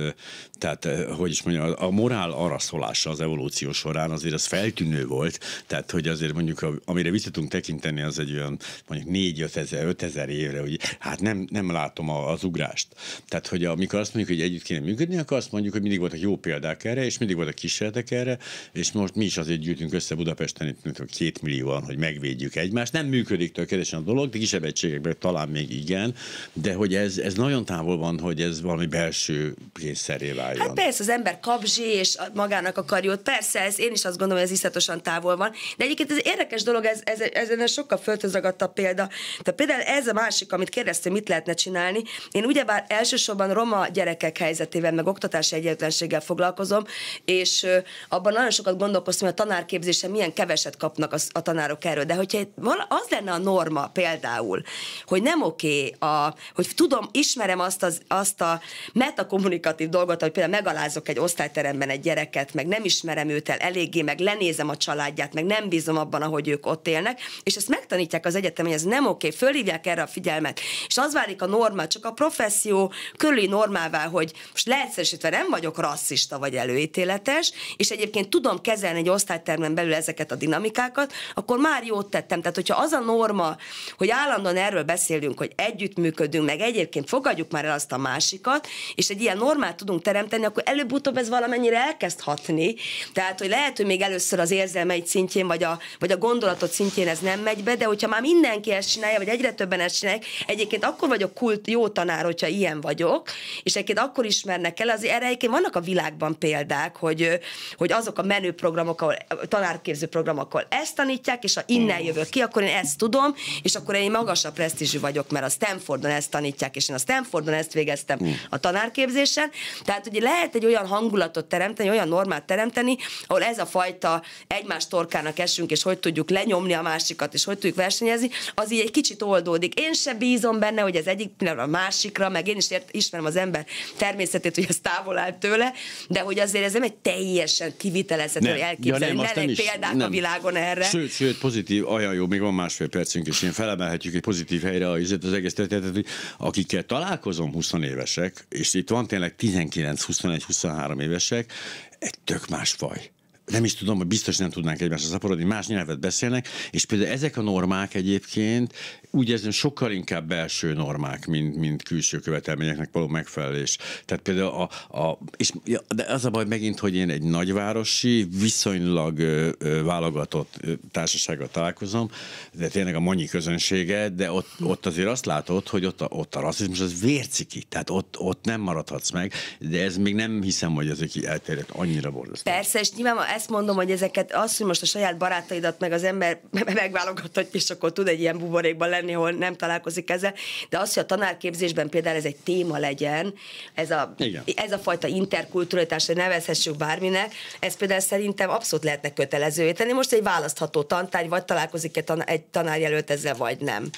tehát, hogy is mondjam, a morál araszolása az evolúció során azért az feltűnő volt, tehát, hogy azért mondjuk, amire vissza tudunk tekinteni, az egy olyan mondjuk 4 ezer, 5 ezer évre, hogy hát nem, nem látom az ugrást. Tehát, hogy amikor azt mondjuk, hogy együtt kéne működni, akkor azt mondjuk, hogy mindig voltak jó példák erre, és mindig voltak kísérletek erre, és most mi is azért gyűjtünk össze Budapesten, itt mint két millióan, hogy megvédjük egymást. Nem működik tökéletesen a dolog, de kisebb egységekben talán még igen, de hogy ez, ez nagyon távol van, hogy ez valami belső kényszeré váljon. Hát persze, az ember kapzsi, és magának akar jót. Persze, ez, én is azt gondolom, hogy ez iszatosan távol van. De egyébként ez érdekes dolog, ez, ez, ez, ez sokkal föltözragadtabb példa. Tehát például ez a másik, amit kérdeztem, mit lehetne csinálni. Én ugyebár elsősorban roma gyerekek helyzetével, meg oktatási egyetlenséggel foglalkozom, és abban nagyon sokat gondolkoztam, hogy a tanárképzésen milyen keveset kapnak a, a tanárok erről. De hogyha az lenne a norma például, hogy nem oké, okay, hogy tudom, ismerem azt, az, azt a metakommunikatív dolgot, hogy például megalázok egy osztályteremben egy gyereket, meg nem ismerem őt el eléggé, meg lenézem a családját, meg nem bízom abban, ahogy ők ott élnek, és ezt megtanítják az egyetem, hogy ez nem oké, fölhívják erre a figyelmet, és az válik a norma, csak a professzió körüli normává, hogy most leegyszerűsítve nem vagyok rasszista vagy előítéletes, és egyébként tudom kezelni egy osztálytermen belül ezeket a dinamikákat, akkor már jót tettem. Tehát, hogyha az a norma, hogy állandóan erről beszélünk, hogy együttműködünk, meg egyébként fogadjuk már el azt a másikat, és egy ilyen normát tudunk teremteni, akkor előbb-utóbb ez valamennyire elkezd hatni. Tehát, hogy lehet, hogy még először az érzelmeid szintjén, vagy a, vagy a gondolatot szintjén ez nem megy be, de hogyha már mindenki ezt csinálja, vagy egyre többen ezt csinálják, egyébként akkor vagyok kult, jó tanár, hogyha ilyen vagyok, és egyébként akkor ismernek el, az erre egyébként vannak a világban példák, hogy, hogy azok a menő programok, ahol tanárképző programok, ahol ezt tanítják, és ha innen jövök ki, akkor én ezt tudom, és akkor én magasabb presztízsű vagyok, mert a Stanfordon ezt tanítják, és én a Stanfordon ezt végeztem a tanárképzésen. Tehát ugye lehet egy olyan hangulatot teremteni, olyan normát teremteni, ahol ez a fajta egymás torkának esünk, és hogy tudjuk lenyomni a másikat, és hogy tudjuk versenyezni, az így egy kicsit oldódik. Én se bízom benne, hogy az egyik pillanat a másikra, meg én is ért, ismerem az ember természetét, hogy ez távol áll tőle, de hogy azért ez nem egy teljesen kivitelezhető, hogy elképzelni. Ja, nem, ne példák nem. a világon erre. Sőt, sőt, pozitív, olyan jó, még van másfél percünk, és én felemelhetjük egy pozitív helyre az, az egész történetet, akikkel találkozom 20 évesek, és itt van tényleg 19, 21, 23 évesek, egy tök más faj nem is tudom, hogy biztos nem tudnánk egymásra szaporodni, más nyelvet beszélnek, és például ezek a normák egyébként úgy érzem sokkal inkább belső normák, mint, mint külső követelményeknek való megfelelés. Tehát például a, a és, de az a baj megint, hogy én egy nagyvárosi, viszonylag ö, ö, válogatott társasággal találkozom, de tényleg a monyi közönsége, de ott, ott azért azt látod, hogy ott a, ott a rasszizmus az vérciki, tehát ott, ott nem maradhatsz meg, de ez még nem hiszem, hogy ezek elterjedt annyira borzasztó. Persze, és nyilván ezt mondom, hogy ezeket, azt, hogy most a saját barátaidat meg az ember megválogathat, és akkor tud egy ilyen buborékban lenni, ahol nem találkozik ezzel, de az, hogy a tanárképzésben például ez egy téma legyen, ez a, ez a fajta interkulturalitás, hogy nevezhessük bárminek, ez például szerintem abszolút lehetne kötelezővé tenni. Most egy választható tantárgy, vagy találkozik egy tanárjelölt ezzel, vagy nem.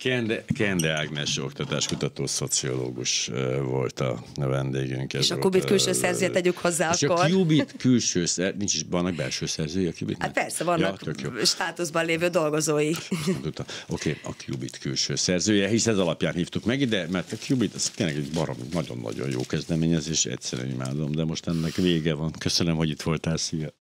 Kende, Kende Ágnes oktatáskutató szociológus volt a vendégünk. És a Kubit külső szerzője tegyük hozzá és akkor. a Kubit külső szerző, nincs is, vannak belső szerzői a Kubitnek? Hát persze, vannak ja, státuszban lévő dolgozói. Oké, okay, a Kubit külső szerzője, hisz ez alapján hívtuk meg ide, mert a Kubit az tényleg egy barom, nagyon-nagyon jó kezdeményezés, egyszerűen imádom, de most ennek vége van. Köszönöm, hogy itt voltál, szia!